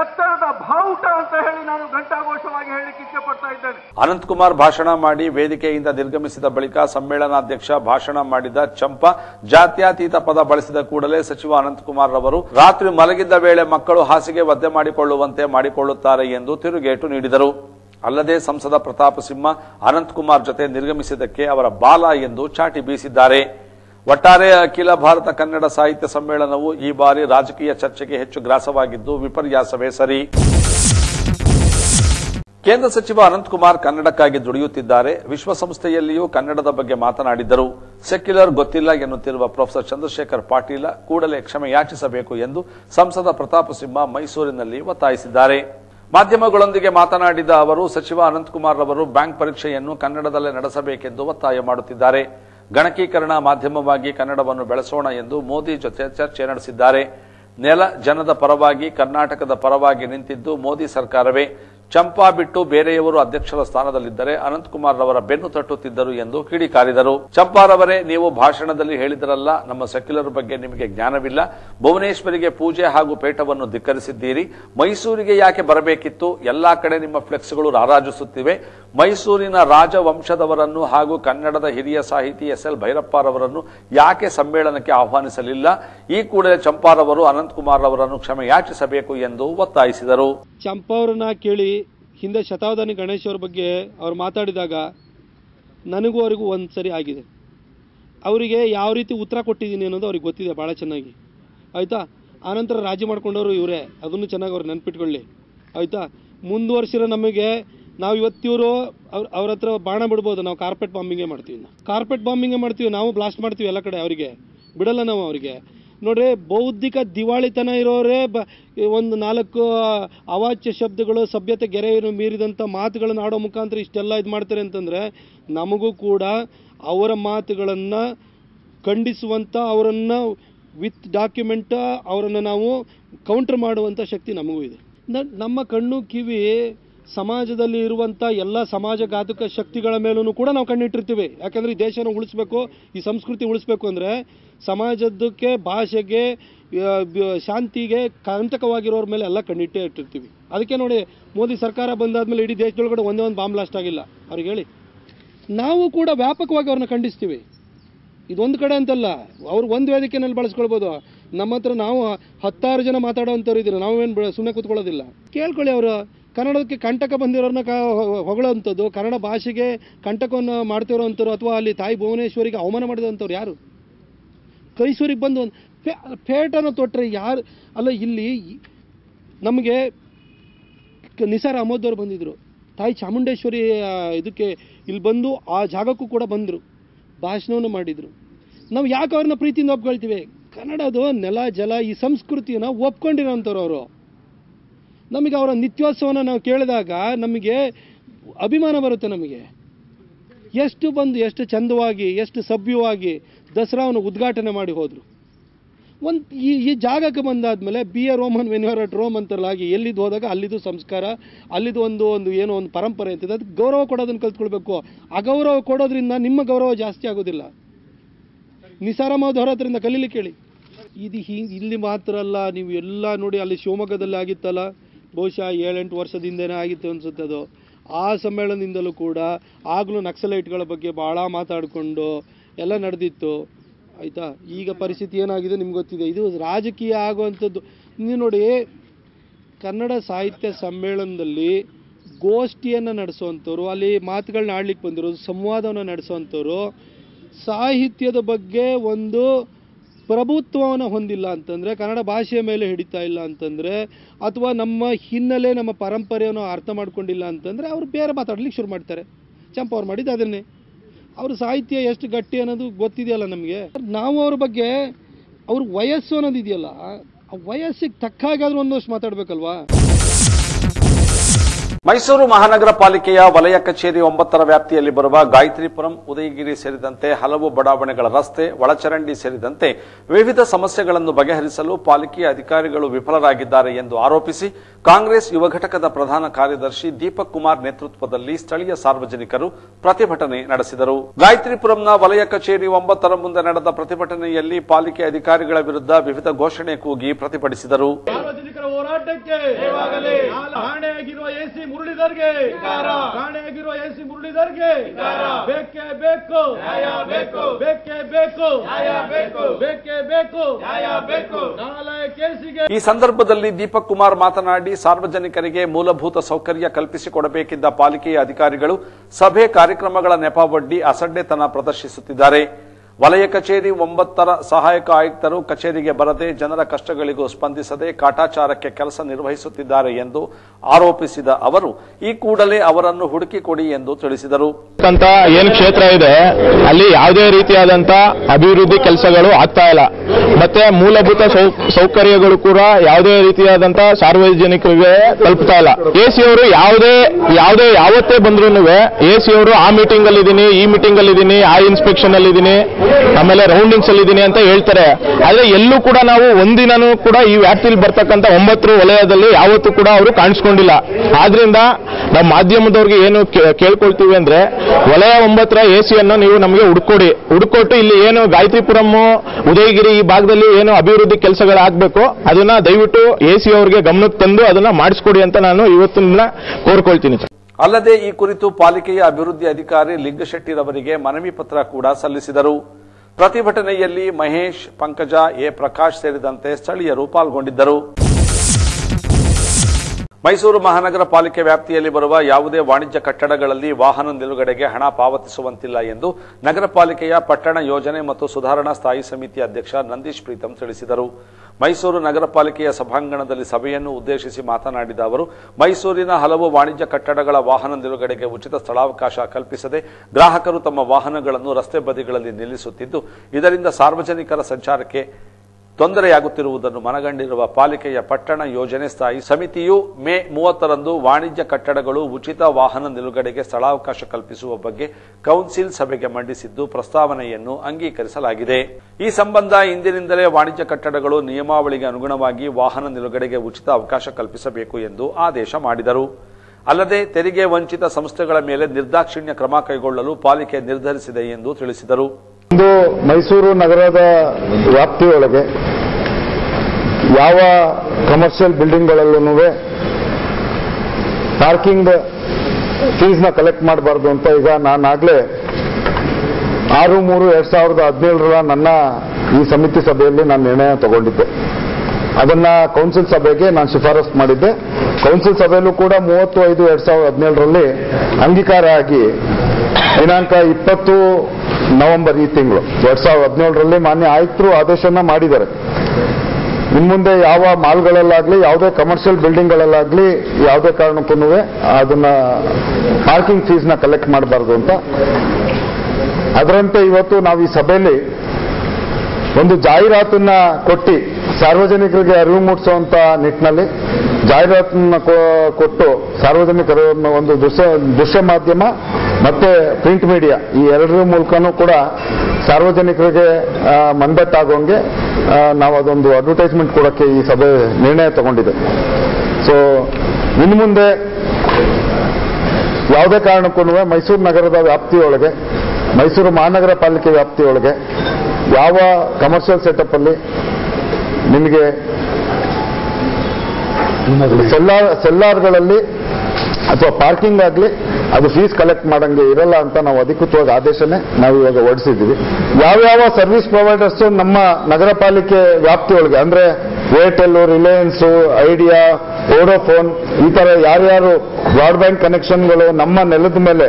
ಎತ್ತರದ ಬಾವುಟ ಅಂತ ಹೇಳಿ ನಾನು ಘಂಟಾಘೋಷವಾಗಿ ಹೇಳಲಿಕ್ಕೆ ಇಷ್ಟಪಡ್ತಾ ಇದ್ದೇನೆ. ಅನಂತಕುಮಾರ್ ಭಾಷಣ ಮಾಡಿ ವೇದಿಕೆಯಿಂದ ನಿರ್ಗಮಿಸಿದ ಬಳಿಕ ಸಮ್ಮೇಳನಾಧ್ಯಕ್ಷ ಭಾಷಣ ಮಾಡಿದ ಚಂಪಾ ಜಾತ್ಯತೀತ ಪದ ಬಳಸಿದ ಕೂಡಲೇ ಸಚಿವ ಅನಂತಕುಮಾರ್ ರವರು ರಾತ್ರಿ ಮಲಗಿದ್ದ ವೇಳೆ ಮಕ್ಕಳು ಹಾಸಿಗೆ ಒದ್ದೆ ಮಾಡಿಕೊಳ್ಳುವಂತೆ ಮಾಡಿಕೊಳ್ಳುತ್ತಾರೆ ಎಂದು ತಿರುಗೇಟು ನೀಡಿದರು. ಅಲ್ಲದೆ ಸಂಸದ ಪ್ರತಾಪ ಸಿಂಹ ಅನಂತಕುಮಾರ್ ಜೊತೆ ನಿರ್ಗಮಿಸಿದ್ದಕ್ಕೆ ಅವರ ಬಾಲ ಎಂದು ಚಾಟಿ ಬೀಸಿದ್ದಾರೆ. ಒಟ್ಟಾರೆ ಅಖಿಲ ಭಾರತ ಕನ್ನಡ ಸಾಹಿತ್ಯ ಸಮ್ಮೇಳನವು ಈ ಬಾರಿ ರಾಜಕೀಯ ಚರ್ಚೆಗೆ ಹೆಚ್ಚು ಗ್ರಾಸವಾಗಿದ್ದು ವಿಪರ್ಯಾಸವೇ ಸರಿ. ಕೇಂದ್ರ ಸಚಿವ ಅನಂತಕುಮಾರ್ ಕನ್ನಡಕ್ಕಾಗಿ ದುಡಿಯುತ್ತಿದ್ದಾರೆ. ವಿಶ್ವಸಂಸ್ಥೆಯಲ್ಲಿಯೂ ಕನ್ನಡದ ಬಗ್ಗೆ ಮಾತನಾಡಿದ್ದರು. ಸೆಕ್ಯುಲರ್ ಗೊತ್ತಿಲ್ಲ ಎನ್ನುತ್ತಿರುವ ಪ್ರೊಫೆಸರ್ ಚಂದ್ರಶೇಖರ್ ಪಾಟೀಲ ಕೂಡಲೇ ಕ್ಷಮೆ ಯಾಚಿಸಬೇಕು ಎಂದು ಸಂಸದ ಪ್ರತಾಪ ಸಿಂಹ ಮೈಸೂರಿನಲ್ಲಿ ಒತ್ತಾಯಿಸಿದ್ದಾರೆ. ಮಾಧ್ಯಮಗಳೊಂದಿಗೆ ಮಾತನಾಡಿದ ಅವರು, ಸಚಿವ ಅನಂತಕುಮಾರ್ ಅವರು ಬ್ಯಾಂಕ್ ಪರೀಕ್ಷೆಯನ್ನು ಕನ್ನಡದಲ್ಲೇ ನಡೆಸಬೇಕೆಂದು ಒತ್ತಾಯ ಮಾಡುತ್ತಿದ್ದಾರೆ. ಗಣಕೀಕರಣ ಮಾಧ್ಯಮವಾಗಿ ಕನ್ನಡವನ್ನು ಬೆಳೆಸೋಣ ಎಂದು ಮೋದಿ ಜೊತೆ ಚರ್ಚೆ ನಡೆಸಿದ್ದಾರೆ. ನೆಲ ಜನದ ಪರವಾಗಿ, ಕರ್ನಾಟಕದ ಪರವಾಗಿ ನಿಂತಿದ್ದು ಮೋದಿ ಸರ್ಕಾರವೇ. ಚಂಪಾ ಬಿಟ್ಟು ಬೇರೆಯವರು ಅಧ್ಯಕ್ಷರ ಸ್ಥಾನದಲ್ಲಿದ್ದರೆ ಅನಂತಕುಮಾರ್ ರವರ ಬೆನ್ನು ತಟ್ಟುತ್ತಿದ್ದರು ಎಂದು ಕಿಡಿಕಾರಿದರು ಚಂಪಾರವರೇ, ನೀವು ಭಾಷಣದಲ್ಲಿ ಹೇಳಿದರಲ್ಲ, ನಮ್ಮ ಸೆಕ್ಯುಲರ್ ಬಗ್ಗೆ ನಿಮಗೆ ಜ್ಞಾನವಿಲ್ಲ. ಭುವನೇಶ್ವರಿಗೆ ಪೂಜೆ ಹಾಗೂ ಪೇಟವನ್ನು ಧಿಕ್ಕರಿಸಿದ್ದೀರಿ. ಮೈಸೂರಿಗೆ ಯಾಕೆ ಬರಬೇಕಿತ್ತು? ಎಲ್ಲಾ ಕಡೆ ನಿಮ್ಮ ಫ್ಲೆಕ್ಸ್ಗಳು ರಾರಾಜಿಸುತ್ತಿವೆ. ಮೈಸೂರಿನ ರಾಜವಂಶದವರನ್ನು ಹಾಗೂ ಕನ್ನಡದ ಹಿರಿಯ ಸಾಹಿತಿ ಎಸ್ ಎಲ್ ಭೈರಪ್ಪರವರನ್ನು ಯಾಕೆ ಸಮ್ಮೇಳನಕ್ಕೆ ಆಹ್ವಾನಿಸಲಿಲ್ಲ? ಈ ಕೂಡಲೇ ಚಂಪಾರವರು ಅನಂತಕುಮಾರ್ ಅವರನ್ನು ಕ್ಷಮೆ ಯಾಚಿಸಬೇಕು ಎಂದು ಒತ್ತಾಯಿಸಿದರು. ಚಂಪವ್ರನ್ನ ಕೇಳಿ ಹಿಂದೆ ಶತಾವಧಾನಿ ಗಣೇಶ್ ಅವ್ರ ಬಗ್ಗೆ ಅವ್ರು ಮಾತಾಡಿದಾಗ ನನಗೂ ಅವರಿಗೂ ಒಂದು ಸರಿ ಆಗಿದೆ. ಅವರಿಗೆ ಯಾವ ರೀತಿ ಉತ್ತರ ಕೊಟ್ಟಿದ್ದೀನಿ ಅನ್ನೋದು ಅವ್ರಿಗೆ ಗೊತ್ತಿದೆ ಭಾಳ ಚೆನ್ನಾಗಿ. ಆಯಿತಾ? ಆನಂತರ ರಾಜಿ ಮಾಡ್ಕೊಂಡವರು ಇವರೇ. ಅದನ್ನು ಚೆನ್ನಾಗಿ ಅವ್ರು ನೆನ್ಪಿಟ್ಕೊಳ್ಳಿ. ಆಯಿತಾ? ಮುಂದುವರ್ಸಿರೋ ನಮಗೆ ನಾವು ಇವತ್ತಿವರು ಅವ್ರ ಅವ್ರ ಹತ್ರ ಬಾಣ ಬಿಡ್ಬೋದು. ನಾವು ಕಾರ್ಪೆಟ್ ಬಾಂಬಿಂಗೇ ಮಾಡ್ತೀವಿ. ಕಾರ್ಪೆಟ್ ಬಾಂಬಿಂಗೇ ಮಾಡ್ತೀವಿ. ನಾವು ಬ್ಲಾಸ್ಟ್ ಮಾಡ್ತೀವಿ ಎಲ್ಲ ಕಡೆ ಅವರಿಗೆ. ಬಿಡಲ್ಲ ನಾವು ಅವರಿಗೆ. ನೋಡ್ರಿ, ಬೌದ್ಧಿಕ ದಿವಾಳಿತನ ಇರೋರೇ ಬ ಒಂದು ನಾಲ್ಕು ಅವಾಚ್ಯ ಶಬ್ದಗಳು, ಸಭ್ಯತೆ ಗೆರೆಯನ್ನು ಮೀರಿದಂಥ ಮಾತುಗಳನ್ನು ಆಡೋ ಮುಖಾಂತರ ಇಷ್ಟೆಲ್ಲ ಇದು ಮಾಡ್ತಾರೆ ಅಂತಂದರೆ, ನಮಗೂ ಕೂಡ ಅವರ ಮಾತುಗಳನ್ನು ಖಂಡಿಸುವಂಥ ಅವರನ್ನು ವಿತ್ ಡಾಕ್ಯುಮೆಂಟ, ಅವರನ್ನು ನಾವು ಕೌಂಟ್ರ್ ಮಾಡುವಂಥ ಶಕ್ತಿ ನಮಗೂ ಇದೆ. ನಮ್ಮ ಕಣ್ಣು ಕಿವಿ ಸಮಾಜದಲ್ಲಿ ಇರುವಂಥ ಎಲ್ಲ ಸಮಾಜಘಾತಕ ಶಕ್ತಿಗಳ ಮೇಲೂ ಕೂಡ ನಾವು ಕಣ್ಣಿಟ್ಟಿರ್ತೀವಿ. ಯಾಕಂದ್ರೆ ಈ ದೇಶನ ಉಳಿಸ್ಬೇಕು, ಈ ಸಂಸ್ಕೃತಿ ಉಳಿಸ್ಬೇಕು ಅಂದರೆ ಸಮಾಜದಕ್ಕೆ, ಭಾಷೆಗೆ ಶಾಂತಿಗೆ ಕಂತಕವಾಗಿರೋರ ಮೇಲೆ ಎಲ್ಲ ಕಣ್ಣಿಟ್ಟೇ ಇಟ್ಟಿರ್ತೀವಿ. ಅದಕ್ಕೆ ನೋಡಿ, ಮೋದಿ ಸರ್ಕಾರ ಬಂದಾದ್ಮೇಲೆ ಇಡೀ ದೇಶದೊಳಗಡೆ ಒಂದೇ ಒಂದು ಬಾಂಬ್ ಬ್ಲಾಸ್ಟ್ ಆಗಿಲ್ಲ. ಅವ್ರಿಗೆ ಹೇಳಿ. ನಾವು ಕೂಡ ವ್ಯಾಪಕವಾಗಿ ಅವ್ರನ್ನ ಖಂಡಿಸ್ತೀವಿ. ಇದೊಂದು ಕಡೆ ಅಂತಲ್ಲ, ಅವ್ರು ಒಂದು ವೇದಿಕೆನಲ್ಲಿ ಬಳಸ್ಕೊಳ್ಬೋದು. ನಮ್ಮ ಹತ್ರ ನಾವು ಹತ್ತಾರು ಜನ ಮಾತಾಡೋವಂಥವ್ರು ಇದ್ದೀರ, ನಾವೇನು ಸುಮ್ಮನೆ ಕೂತ್ಕೊಳ್ಳೋದಿಲ್ಲ. ಕೇಳ್ಕೊಳ್ಳಿ ಅವರು. ಕನ್ನಡಕ್ಕೆ ಕಂಟಕ ಬಂದಿರೋರನ್ನ ಕ ಕನ್ನಡ ಭಾಷೆಗೆ ಕಂಟಕವನ್ನು ಮಾಡ್ತಿರೋವಂಥವ್ರು ಅಥವಾ ಅಲ್ಲಿ ತಾಯಿ ಭುವನೇಶ್ವರಿಗೆ ಅವಮಾನ ಮಾಡಿದಂಥವ್ರು ಯಾರು? ಕೈಸೂರಿಗೆ ಬಂದು ಒಂದು ಫೇಟನ್ನು ತೊಟ್ಟರೆ ಯಾರು ಅಲ್ಲ, ಇಲ್ಲಿ ನಮಗೆ ನಿಸಾರ್ ಅಹಮದ್ ಅವ್ರು ಬಂದಿದ್ದರು ತಾಯಿ ಚಾಮುಂಡೇಶ್ವರಿ ಇದಕ್ಕೆ ಇಲ್ಲಿ ಬಂದು ಆ ಜಾಗಕ್ಕೂ ಕೂಡ ಬಂದರು. ಭಾಷಣವನ್ನು ಮಾಡಿದರು. ನಾವು ಯಾಕೆ ಅವ್ರನ್ನ ಪ್ರೀತಿಯಿಂದ ಒಪ್ಕೊಳ್ತೀವಿ? ಕನ್ನಡದು ನೆಲ, ಜಲ ಈ ಸಂಸ್ಕೃತಿಯನ್ನು ಒಪ್ಕೊಂಡಿರೋಂಥವ್ರು ಅವರು. ನಮಗೆ ಅವರ ನಿತ್ಯೋತ್ಸವನ ನಾವು ಕೇಳಿದಾಗ ನಮಗೆ ಅಭಿಮಾನ ಬರುತ್ತೆ ನಮಗೆ. ಎಷ್ಟು ಬಂದು ಎಷ್ಟು ಚಂದವಾಗಿ, ಎಷ್ಟು ಸಭ್ಯವಾಗಿ ದಸರಾವನ್ನು ಉದ್ಘಾಟನೆ ಮಾಡಿ ಹೋದರು. ಒಂದು ಈ ಈ ಜಾಗಕ್ಕೆ ಬಂದಾದಮೇಲೆ be a Roman when you're Rome ಅಂತಾರಲ್ಲ ಹಾಗೆ ಎಲ್ಲಿದ್ದು ಹೋದಾಗ ಅಲ್ಲಿದು ಸಂಸ್ಕಾರ, ಅಲ್ಲಿದು ಒಂದು ಒಂದು ಏನೋ ಒಂದು ಪರಂಪರೆ ಅಂತಿದೆ. ಅದಕ್ಕೆ ಗೌರವ ಕೊಡೋದನ್ನು ಕಲ್ತ್ಕೊಳ್ಬೇಕು. ಅಗೌರವ ಕೊಡೋದ್ರಿಂದ ನಿಮ್ಮ ಗೌರವ ಜಾಸ್ತಿ ಆಗೋದಿಲ್ಲ. ನಿಸಾರ್ ಅಹಮದ್ ಅವ್ರ ಹತ್ರದಿಂದ ಕಲೀಲಿಕ್ಕೆ ಹೇಳಿ ಇದು ಇಲ್ಲಿ ಮಾತ್ರ ಅಲ್ಲ, ನೀವು ಎಲ್ಲ ನೋಡಿ ಅಲ್ಲಿ ಶಿವಮೊಗ್ಗದಲ್ಲಿ ಆಗಿತ್ತಲ್ಲ. ಬಹುಶಃ ಏಳೆಂಟು ವರ್ಷದಿಂದನೇ ಆಗಿತ್ತು ಅನಿಸುತ್ತೆ ಅದು. ಆ ಸಮ್ಮೇಳನದಿಂದಲೂ ಕೂಡ ಆಗಲೂ ನಕ್ಸಲೈಟ್ಗಳ ಬಗ್ಗೆ ಭಾಳ ಮಾತಾಡಿಕೊಂಡು ಎಲ್ಲ ನಡೆದಿತ್ತು. ಆಯಿತಾ? ಈಗ ಪರಿಸ್ಥಿತಿ ಏನಾಗಿದೆ ನಿಮ್ಗೆ ಗೊತ್ತಿದೆ? ಇದು ರಾಜಕೀಯ ಆಗುವಂಥದ್ದು. ನೀವು ನೋಡಿ, ಕನ್ನಡ ಸಾಹಿತ್ಯ ಸಮ್ಮೇಳನದಲ್ಲಿ ಗೋಷ್ಠಿಯನ್ನು ನಡೆಸುವಂಥವ್ರು, ಅಲ್ಲಿ ಮಾತುಗಳನ್ನ ಆಡ್ಲಿಕ್ಕೆ ಬಂದಿರೋದು, ಸಂವಾದವನ್ನು ನಡೆಸುವಂಥವ್ರು, ಸಾಹಿತ್ಯದ ಬಗ್ಗೆ ಒಂದು ಪ್ರಭುತ್ವವನ್ನು ಹೊಂದಿಲ್ಲ ಅಂತಂದರೆ, ಕನ್ನಡ ಭಾಷೆಯ ಮೇಲೆ ಹಿಡಿತಾ ಇಲ್ಲ ಅಂತಂದರೆ, ಅಥವಾ ನಮ್ಮ ಹಿನ್ನೆಲೆ, ನಮ್ಮ ಪರಂಪರೆಯನ್ನು ಅರ್ಥ ಮಾಡ್ಕೊಂಡಿಲ್ಲ ಅಂತಂದರೆ, ಅವರು ಬೇರೆ ಮಾತಾಡ್ಲಿಕ್ಕೆ ಶುರು ಮಾಡ್ತಾರೆ. ಚಂಪ ಅವ್ರು ಮಾಡಿದ್ದು ಅದನ್ನೇ. ಅವ್ರ ಸಾಹಿತ್ಯ ಎಷ್ಟು ಗಟ್ಟಿ ಅನ್ನೋದು ಗೊತ್ತಿದೆಯಲ್ಲ ನಮಗೆ. ನಾವು ಅವ್ರ ಬಗ್ಗೆ, ಅವ್ರ ವಯಸ್ಸು ಅನ್ನೋದು ಇದೆಯಲ್ಲ ಆ ವಯಸ್ಸಿಗೆ ತಕ್ಕ ಹಾಗಾದ್ರೂ ಒಂದಷ್ಟು ಮಾತಾಡ್ಬೇಕಲ್ವಾ? ಮೈಸೂರು ಮಹಾನಗರ ಪಾಲಿಕೆಯ ವಲಯ ಕಚೇರಿ ಒಂಬತ್ತರ ವ್ಯಾಪ್ತಿಯಲ್ಲಿ ಬರುವ ಗಾಯತ್ರಿಪುರಂ, ಉದಯಗಿರಿ ಸೇರಿದಂತೆ ಹಲವು ಬಡಾವಣೆಗಳ ರಸ್ತೆ, ಒಳಚರಂಡಿ ಸೇರಿದಂತೆ ವಿವಿಧ ಸಮಸ್ಯೆಗಳನ್ನು ಬಗೆಹರಿಸಲು ಪಾಲಿಕೆಯ ಅಧಿಕಾರಿಗಳು ವಿಫಲರಾಗಿದ್ದಾರೆ ಎಂದು ಆರೋಪಿಸಿ ಕಾಂಗ್ರೆಸ್ ಯುವ ಘಟಕದ ಪ್ರಧಾನ ಕಾರ್ಯದರ್ಶಿ ದೀಪಕ್ ಕುಮಾರ್ ನೇತೃತ್ವದಲ್ಲಿ ಸ್ಥಳೀಯ ಸಾರ್ವಜನಿಕರು ಪ್ರತಿಭಟನೆ ನಡೆಸಿದರು. ಗಾಯತ್ರಿಪುರಂನ ವಲಯ ಕಚೇರಿ ಒಂಬತ್ತರ ಮುಂದೆ ನಡೆದ ಪ್ರತಿಭಟನೆಯಲ್ಲಿ ಪಾಲಿಕೆ ಅಧಿಕಾರಿಗಳ ವಿರುದ್ಧ ವಿವಿಧ ಘೋಷಣೆ ಕೂಗಿ ಪ್ರತಿಭಟಿಸಿದರು. ಹೋರಾಟಕ್ಕೆ ಕಾಣೆಯಾಗಿರುವ ಎಸಿ ಮುರಳೀಧರ್ಗೆ ಬೇಕೆ ಎಸಿ ಮುರಳೀಧರ್ಗೆ ಬೇಕೇ. ಬೇಕು ಬೇಕು. ಬೇಕೇ. ಬೇಕು ಬೇಕು. ಬೇಕೇ. ಬೇಕು ಕೇಸಿಗೆ. ಈ ಸಂದರ್ಭದಲ್ಲಿ ದೀಪಕ್ ಕುಮಾರ್ ಮಾತನಾಡಿ ಸಾರ್ವಜನಿಕರಿಗೆ ಮೂಲಭೂತ ಸೌಕರ್ಯ ಕಲ್ಪಿಸಿಕೊಡಬೇಕಿದ್ದ ಪಾಲಿಕೆಯ ಅಧಿಕಾರಿಗಳು ಸಭೆ ಕಾರ್ಯಕ್ರಮಗಳ ನೆಪವೊಡ್ಡಿ ಅಸಡ್ಡೆತನ ಪ್ರದರ್ಶಿಸುತ್ತಿದ್ದಾರೆ. ವಲಯ ಕಚೇರಿ ಒಂಬತ್ತರ ಸಹಾಯಕ ಆಯುಕ್ತರು ಕಚೇರಿಗೆ ಬರದೆ ಜನರ ಕಷ್ಟಗಳಿಗೂ ಸ್ಪಂದಿಸದೆ ಕಾಟಾಚಾರಕ್ಕೆ ಕೆಲಸ ನಿರ್ವಹಿಸುತ್ತಿದ್ದಾರೆ ಎಂದು ಆರೋಪಿಸಿದ ಅವರು, ಈ ಕೂಡಲೇ ಅವರನ್ನು ಹುಡುಕಿಕೊಡಿ ಎಂದು ತಿಳಿಸಿದರು. ಏನು ಕ್ಷೇತ್ರ ಇದೆ, ಅಲ್ಲಿ ಯಾವುದೇ ರೀತಿಯಾದಂತ ಅಭಿವೃದ್ಧಿ ಕೆಲಸಗಳು ಆಗ್ತಾ ಇಲ್ಲ. ಮತ್ತೆ ಮೂಲಭೂತ ಸೌಕರ್ಯಗಳು ಕೂಡ ಯಾವುದೇ ರೀತಿಯಾದಂತ ಸಾರ್ವಜನಿಕರಿಗೆ ತಲುಪ್ತಾ ಇಲ್ಲ. ಎಸಿ ಅವರು ಯಾವುದೇ ಯಾವುದೇ, ಯಾವತ್ತೇ ಬಂದ್ರೂ ಎಸಿ ಅವರು ಆ ಮೀಟಿಂಗ್ ಅಲ್ಲಿ ಇದೀನಿ ಈ ಮೀಟಿಂಗ್ ಅಲ್ಲಿ ಇದೀನಿ ಆ ಇನ್ಸ್ಪೆಕ್ಷನ್ ಅಲ್ಲಿ ಇದೀನಿ ಆಮೇಲೆ ರೌಂಡಿಂಗ್ಸ್ ಅಲ್ಲಿ ಇದೀನಿ ಅಂತ ಹೇಳ್ತಾರೆ. ಆದ್ರೆ ಎಲ್ಲೂ ಕೂಡ ನಾವು ಒಂದಿನೂ ಕೂಡ ಈ ವ್ಯಾಪ್ತಿಯಲ್ಲಿ ಬರ್ತಕ್ಕಂಥ ಒಂಬತ್ತು ವಲಯದಲ್ಲಿ ಯಾವತ್ತೂ ಕೂಡ ಅವರು ಕಾಣಿಸ್ಕೊಂಡಿಲ್ಲ. ಆದ್ರಿಂದ ನಾವು ಮಾಧ್ಯಮದವ್ರಿಗೆ ಏನು ಕೇಳ್ಕೊಳ್ತೀವಿ ಅಂದ್ರೆ ವಲಯ ಒಂಬತ್ತರ ಎ ಸಿಯನ್ನು ನೀವು ನಮಗೆ ಹುಡ್ಕೊಡಿ. ಹುಡ್ಕೊಟ್ಟು ಇಲ್ಲಿ ಏನು ಗಾಯತ್ರಿಪುರಂ, ಉದಯಗಿರಿ ಈ ಭಾಗದಲ್ಲಿ ಏನು ಅಭಿವೃದ್ಧಿ ಕೆಲಸಗಳಾಗಬೇಕು, ಅದನ್ನ ದಯವಿಟ್ಟು ಎ ಸಿ ಅವರಿಗೆ ಗಮನಕ್ಕೆ ತಂದು ಅದನ್ನ ಮಾಡಿಸ್ಕೊಡಿ ಅಂತ ನಾನು ಇವತ್ತಿನ ಕೋರ್ಕೊಳ್ತೀನಿ ಅಲ್ಲದೆ ಈ ಕುರಿತು ಪಾಲಿಕೆಯ ಅಭಿವೃದ್ಧಿ ಅಧಿಕಾರಿ ಲಿಂಗಶೆಟ್ಟಿರವರಿಗೆ ಮನವಿ ಪತ್ರ ಕೂಡ ಸಲ್ಲಿಸಿದರು. ಪ್ರತಿಭಟನೆಯಲ್ಲಿ ಮಹೇಶ್, ಪಂಕಜ, ಎ ಪ್ರಕಾಶ್ ಸೇರಿದಂತೆ ಸ್ಥಳೀಯರು ಪಾಲ್ಗೊಂಡಿದ್ದರು. ಮೈಸೂರು ಮಹಾನಗರ ಪಾಲಿಕೆ ವ್ಯಾಪ್ತಿಯಲ್ಲಿ ಬರುವ ಯಾವುದೇ ವಾಣಿಜ್ಯ ಕಟ್ಟಡಗಳಲ್ಲಿ ವಾಹನ ನಿಲುಗಡೆಗೆ ಹಣ ಪಾವತಿಸುವಂತಿಲ್ಲ ಎಂದು ನಗರ ಪಾಲಿಕೆಯ ಪಟ್ಟಣ ಯೋಜನೆ ಮತ್ತು ಸುಧಾರಣಾ ಸ್ಥಾಯಿ ಸಮಿತಿ ಅಧ್ಯಕ್ಷ ನಂದೀಶ್ ಪ್ರೀತಂ ತಿಳಿಸಿದರು. ಮೈಸೂರು ನಗರ ಪಾಲಿಕೆಯ ಸಭಾಂಗಣದಲ್ಲಿ ಸಭೆಯನ್ನು ಉದ್ದೇಶಿಸಿ ಮಾತನಾಡಿದ ಅವರು, ಮೈಸೂರಿನ ಹಲವು ವಾಣಿಜ್ಯ ಕಟ್ಟಡಗಳ ವಾಹನ ನಿಲುಗಡೆಗೆ ಉಚಿತ ಸ್ಥಳಾವಕಾಶ ಕಲ್ಪಿಸದೆ ಗ್ರಾಹಕರು ತಮ್ಮ ವಾಹನಗಳನ್ನು ರಸ್ತೆ ಬದಿಗಳಲ್ಲಿ ನಿಲ್ಲಿಸುತ್ತಿದ್ದು, ಇದರಿಂದ ಸಾರ್ವಜನಿಕರ ಸಂಚಾರಕ್ಕೆ ತೊಂದರೆಯಾಗುತ್ತಿರುವುದನ್ನು ಮನಗಂಡಿರುವ ಪಾಲಿಕೆಯ ಪಟ್ಟಣ ಯೋಜನೆ ಸ್ಥಾಯಿ ಸಮಿತಿಯು ಮೇ ಮೂವತ್ತರಂದು ವಾಣಿಜ್ಯ ಕಟ್ಟಡಗಳು, ಉಚಿತ ವಾಹನ ನಿಲುಗಡೆಗೆ ಸ್ಥಳಾವಕಾಶ ಕಲ್ಪಿಸುವ ಬಗ್ಗೆ ಕೌನ್ಸಿಲ್ ಸಭೆಗೆ ಮಂಡಿಸಿದ್ದು ಪ್ರಸ್ತಾವನೆಯನ್ನು ಅಂಗೀಕರಿಸಲಾಗಿದೆ. ಈ ಸಂಬಂಧ ಇಂದಿನಿಂದಲೇ ವಾಣಿಜ್ಯ ಕಟ್ಟಡಗಳು ನಿಯಮಾವಳಿಗೆ ಅನುಗುಣವಾಗಿ ವಾಹನ ನಿಲುಗಡೆಗೆ ಉಚಿತ ಅವಕಾಶ ಕಲ್ಪಿಸಬೇಕು ಎಂದು ಆದೇಶ ಮಾಡಿದರು. ಅಲ್ಲದೆ ತೆರಿಗೆ ವಂಚಿತ ಸಂಸ್ಥೆಗಳ ಮೇಲೆ ನಿರ್ದಾಕ್ಷಿಣ್ಯ ಕ್ರಮ ಕೈಗೊಳ್ಳಲು ಪಾಲಿಕೆ ನಿರ್ಧರಿಸಿದೆ ಎಂದು ತಿಳಿಸಿದರು. ಇಂದು ಮೈಸೂರು ನಗರದ ವ್ಯಾಪ್ತಿಯೊಳಗೆ ಯಾವ ಕಮರ್ಷಿಯಲ್ ಬಿಲ್ಡಿಂಗ್ಗಳಲ್ಲೂ ಪಾರ್ಕಿಂಗ್ ಫೀಸ್ನ ಕಲೆಕ್ಟ್ ಮಾಡಬಾರ್ದು ಅಂತ ಈಗ ನಾನಾಗಲೇ ಆರು ಮೂರು ಎರಡ್ ಸಾವಿರದ ಹದಿನೇಳರ ನನ್ನ ಈ ಸಮಿತಿ ಸಭೆಯಲ್ಲಿ ನಾನು ನಿರ್ಣಯ ತಗೊಂಡಿದ್ದೆ. ಅದನ್ನ ಕೌನ್ಸಿಲ್ ಸಭೆಗೆ ನಾನು ಶಿಫಾರಸು ಮಾಡಿದ್ದೆ. ಕೌನ್ಸಿಲ್ ಸಭೆಯಲ್ಲೂ ಕೂಡ ಮೂವತ್ತು ಐದು ಎರಡ್ ಸಾವಿರದ ಹದಿನೇಳರಲ್ಲಿ ಅಂಗೀಕಾರ ಆಗಿ ದಿನಾಂಕ ಇಪ್ಪತ್ತು ನವೆಂಬರ್ ಈ ತಿಂಗಳು, ಎರಡ್ ಸಾವಿರದ ಹದಿನೇಳರಲ್ಲಿ ಮಾನ್ಯ ಆಯುಕ್ತರು ಆದೇಶನ ಮಾಡಿದ್ದಾರೆ. ಮುಂದೆ ಯಾವ ಮಾಲ್ಗಳಲ್ಲಾಗ್ಲಿ, ಯಾವುದೇ ಕಮರ್ಷಿಯಲ್ ಬಿಲ್ಡಿಂಗ್ಗಳಲ್ಲಾಗ್ಲಿ ಯಾವುದೇ ಕಾರಣಕ್ಕೂ ಅದನ್ನ ಪಾರ್ಕಿಂಗ್ನ ಕಲೆಕ್ಟ್ ಮಾಡಬಾರ್ದು ಅಂತ. ಅದರಂತೆ ಇವತ್ತು ನಾವು ಈ ಸಭೆಯಲ್ಲಿ ಒಂದು ಜಾಹೀರಾತನ್ನ ಕೊಟ್ಟು, ಸಾರ್ವಜನಿಕರಿಗೆ ಅರಿವು ಮೂಡಿಸುವಂತ ನಿಟ್ಟಿನಲ್ಲಿ ಜಾಹೀರಾತನ್ನ ಕೊಟ್ಟು ಸಾರ್ವಜನಿಕರನ್ನು ಒಂದು ದೃಶ್ಯ ದೃಶ್ಯ ಮಾಧ್ಯಮ ಮತ್ತೆ ಪ್ರಿಂಟ್ ಮೀಡಿಯಾ ಈ ಎರಡರ ಮೂಲಕನೂ ಕೂಡ ಸಾರ್ವಜನಿಕರಿಗೆ ಆ, ಮಂದಟ್ಟಾಗೋಂಗೆ ನಾವು ಅದೊಂದು ಅಡ್ವರ್ಟೈಸ್ಮೆಂಟ್ ಕೊಡೋಕ್ಕೆ ಈ ಸಭೆ ನಿರ್ಣಯ ತಗೊಂಡಿದೆ. ಸೊ ಇನ್ನು ಮುಂದೆ ಯಾವುದೇ ಕಾರಣಕ್ಕೂ ಮೈಸೂರು ನಗರದ ವ್ಯಾಪ್ತಿಯೊಳಗೆ ಮೈಸೂರು ಮಹಾನಗರ ಪಾಲಿಕೆ ವ್ಯಾಪ್ತಿಯೊಳಗೆ ಯಾವ ಕಮರ್ಷಿಯಲ್ ಸೆಟಪ್ ಅಲ್ಲಿ ನಿಮಗೆ ಸೆಲ್ಲಾರ್ ಸೆಲ್ಲಾರ್ಗಳಲ್ಲಿ ಅಥವಾ ಪಾರ್ಕಿಂಗ್ ಆಗಲಿ ಅದು ಫೀಸ್ ಕಲೆಕ್ಟ್ ಮಾಡಂಗೆ ಇರಲ್ಲ ಅಂತ ನಾವು ಅಧಿಕೃತವಾಗಿ ಆದೇಶನೇ ನಾವು ಇವಾಗ ಹೊರಡಿಸಿದ್ದೀವಿ. ಯಾವ್ಯಾವ ಸರ್ವಿಸ್ ಪ್ರೊವೈಡರ್ಸ್ ನಮ್ಮ ನಗರ ಪಾಲಿಕೆ ವ್ಯಾಪ್ತಿಯೊಳಗೆ, ಅಂದ್ರೆ ಏರ್ಟೆಲ್ ರಿಲಯನ್ಸ್ ಐಡಿಯಾ ವೋಡೋಫೋನ್ ಈ ತರ ಯಾರ್ಯಾರು ಬ್ರಾಡ್ಬ್ಯಾಂಡ್ ಕನೆಕ್ಷನ್ಗಳು ನಮ್ಮ ನೆಲದ ಮೇಲೆ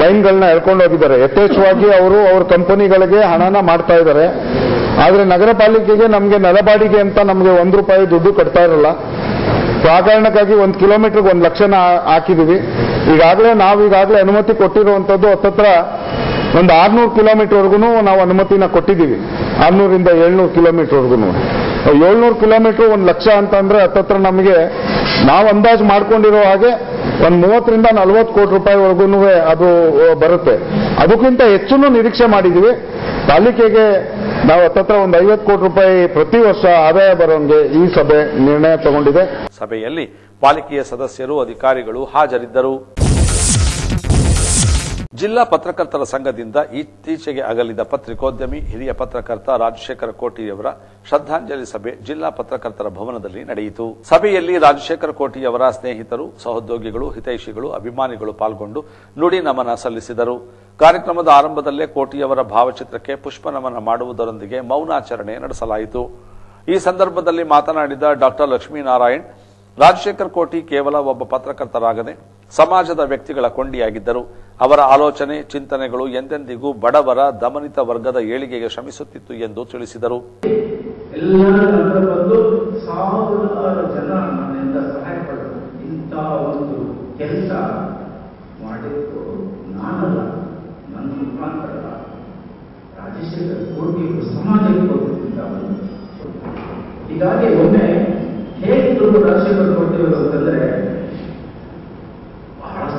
ಲೈನ್ಗಳನ್ನ ಎಳ್ಕೊಂಡು ಹೋಗಿದ್ದಾರೆ. ಯಥೇಚ್ಛವಾಗಿ ಅವರು ಅವ್ರ ಕಂಪನಿಗಳಿಗೆ ಹಣನ ಮಾಡ್ತಾ ಇದ್ದಾರೆ. ಆದರೆ ನಗರ ಪಾಲಿಕೆಗೆ ನಮಗೆ ನೆಲಬಾಡಿಗೆ ಅಂತ ನಮಗೆ ಒಂದು ರೂಪಾಯಿ ದುಡ್ಡು ಕಟ್ತಾ ಇರಲ್ಲ. ಸೊ ಆ ಕಾರಣಕ್ಕಾಗಿ ಒಂದು ಕಿಲೋಮೀಟರ್ಗೆ ಒಂದು ಲಕ್ಷನ ಹಾಕಿದ್ದೀವಿ ಈಗಾಗಲೇ ನಾವು ಈಗಾಗಲೇ ಅನುಮತಿ ಕೊಟ್ಟಿರುವಂಥದ್ದು ಹತ್ತತ್ರ ಒಂದು ಆರ್ನೂರು ಕಿಲೋಮೀಟರ್ವರೆಗೂ ನಾವು ಅನುಮತಿನ ಕೊಟ್ಟಿದ್ದೀವಿ ಆರ್ನೂರಿಂದ ಏಳ್ನೂರು ಕಿಲೋಮೀಟರ್ವರೆಗೂ. ಏಳ್ನೂರು ಕಿಲೋಮೀಟರ್ ಒಂದು ಲಕ್ಷ ಅಂತಂದ್ರೆ ಹತ್ತತ್ರ ನಮಗೆ ನಾವು ಅಂದಾಜು ಮಾಡ್ಕೊಂಡಿರೋ ಹಾಗೆ ಒಂದು ಮೂವತ್ತರಿಂದ ನಲವತ್ತು ಕೋಟಿ ರೂಪಾಯಿವರೆಗೂ ಅದು ಬರುತ್ತೆ. ಅದಕ್ಕಿಂತ ಹೆಚ್ಚನ್ನು ನಿರೀಕ್ಷೆ ಮಾಡಿದ್ದೀವಿ ಪಾಲಿಕೆಗೆ ನಾವು ಹತ್ತತ್ರ ಒಂದು ಐವತ್ತು ಕೋಟಿ ರೂಪಾಯಿ ಪ್ರತಿ ವರ್ಷ ಆದಾಯ ಬರೋಂಗೆ ಈ ಸಭೆ ನಿರ್ಣಯ ತಗೊಂಡಿದೆ. ಸಭೆಯಲ್ಲಿ ಪಾಲಿಕೆಯ ಸದಸ್ಯರು, ಅಧಿಕಾರಿಗಳು ಹಾಜರಿದ್ದರು. ಜಿಲ್ಲಾ ಪತ್ರಕರ್ತರ ಸಂಘದಿಂದ ಇತ್ತೀಚೆಗೆ ಅಗಲಿದ ಪತ್ರಿಕೋದ್ಯಮಿ, ಹಿರಿಯ ಪತ್ರಕರ್ತ ರಾಜಶೇಖರ ಕೋಟಿಯವರ ಶ್ರದ್ಧಾಂಜಲಿ ಸಭೆ ಜಿಲ್ಲಾ ಪತ್ರಕರ್ತರ ಭವನದಲ್ಲಿ ನಡೆಯಿತು. ಸಭೆಯಲ್ಲಿ ರಾಜಶೇಖರ ಕೋಟಿಯವರ ಸ್ನೇಹಿತರು, ಸಹೋದ್ಯೋಗಿಗಳು, ಹಿತೈಷಿಗಳು, ಅಭಿಮಾನಿಗಳು ಪಾಲ್ಗೊಂಡು ನುಡಿ ನಮನ ಸಲ್ಲಿಸಿದರು. ಕಾರ್ಯಕ್ರಮದ ಆರಂಭದಲ್ಲೇ ಕೋಟಿಯವರ ಭಾವಚಿತ್ರಕ್ಕೆ ಪುಷ್ಪ ನಮನ ಮಾಡುವುದರೊಂದಿಗೆ ಮೌನಾಚರಣೆ ನಡೆಸಲಾಯಿತು. ಈ ಸಂದರ್ಭದಲ್ಲಿ ಮಾತನಾಡಿದ ಡಾಕ್ಟರ್ ಲಕ್ಷ್ಮೀನಾರಾಯಣ್, ರಾಜಶೇಖರ್ ಕೋಟಿ ಕೇವಲ ಒಬ್ಬ ಪತ್ರಕರ್ತರಾಗದೆ ಸಮಾಜದ ವ್ಯಕ್ತಿಗಳ ಕೊಂಡಿಯಾಗಿದ್ದರು. ಅವರ ಆಲೋಚನೆ, ಚಿಂತನೆಗಳು ಎಂದೆಂದಿಗೂ ಬಡವರ ದಮನಿತ ವರ್ಗದ ಏಳಿಗೆಗೆ ಶ್ರಮಿಸುತ್ತಿತ್ತು ಎಂದು ತಿಳಿಸಿದರು. ಹೀಗಾಗಿ ಒಮ್ಮೆ ಹೇಗೆ ದುಡ್ಡು ರಾಜಶೇಖರ್ ಕೋಟಿಯವರು ಅಂತಂದ್ರೆ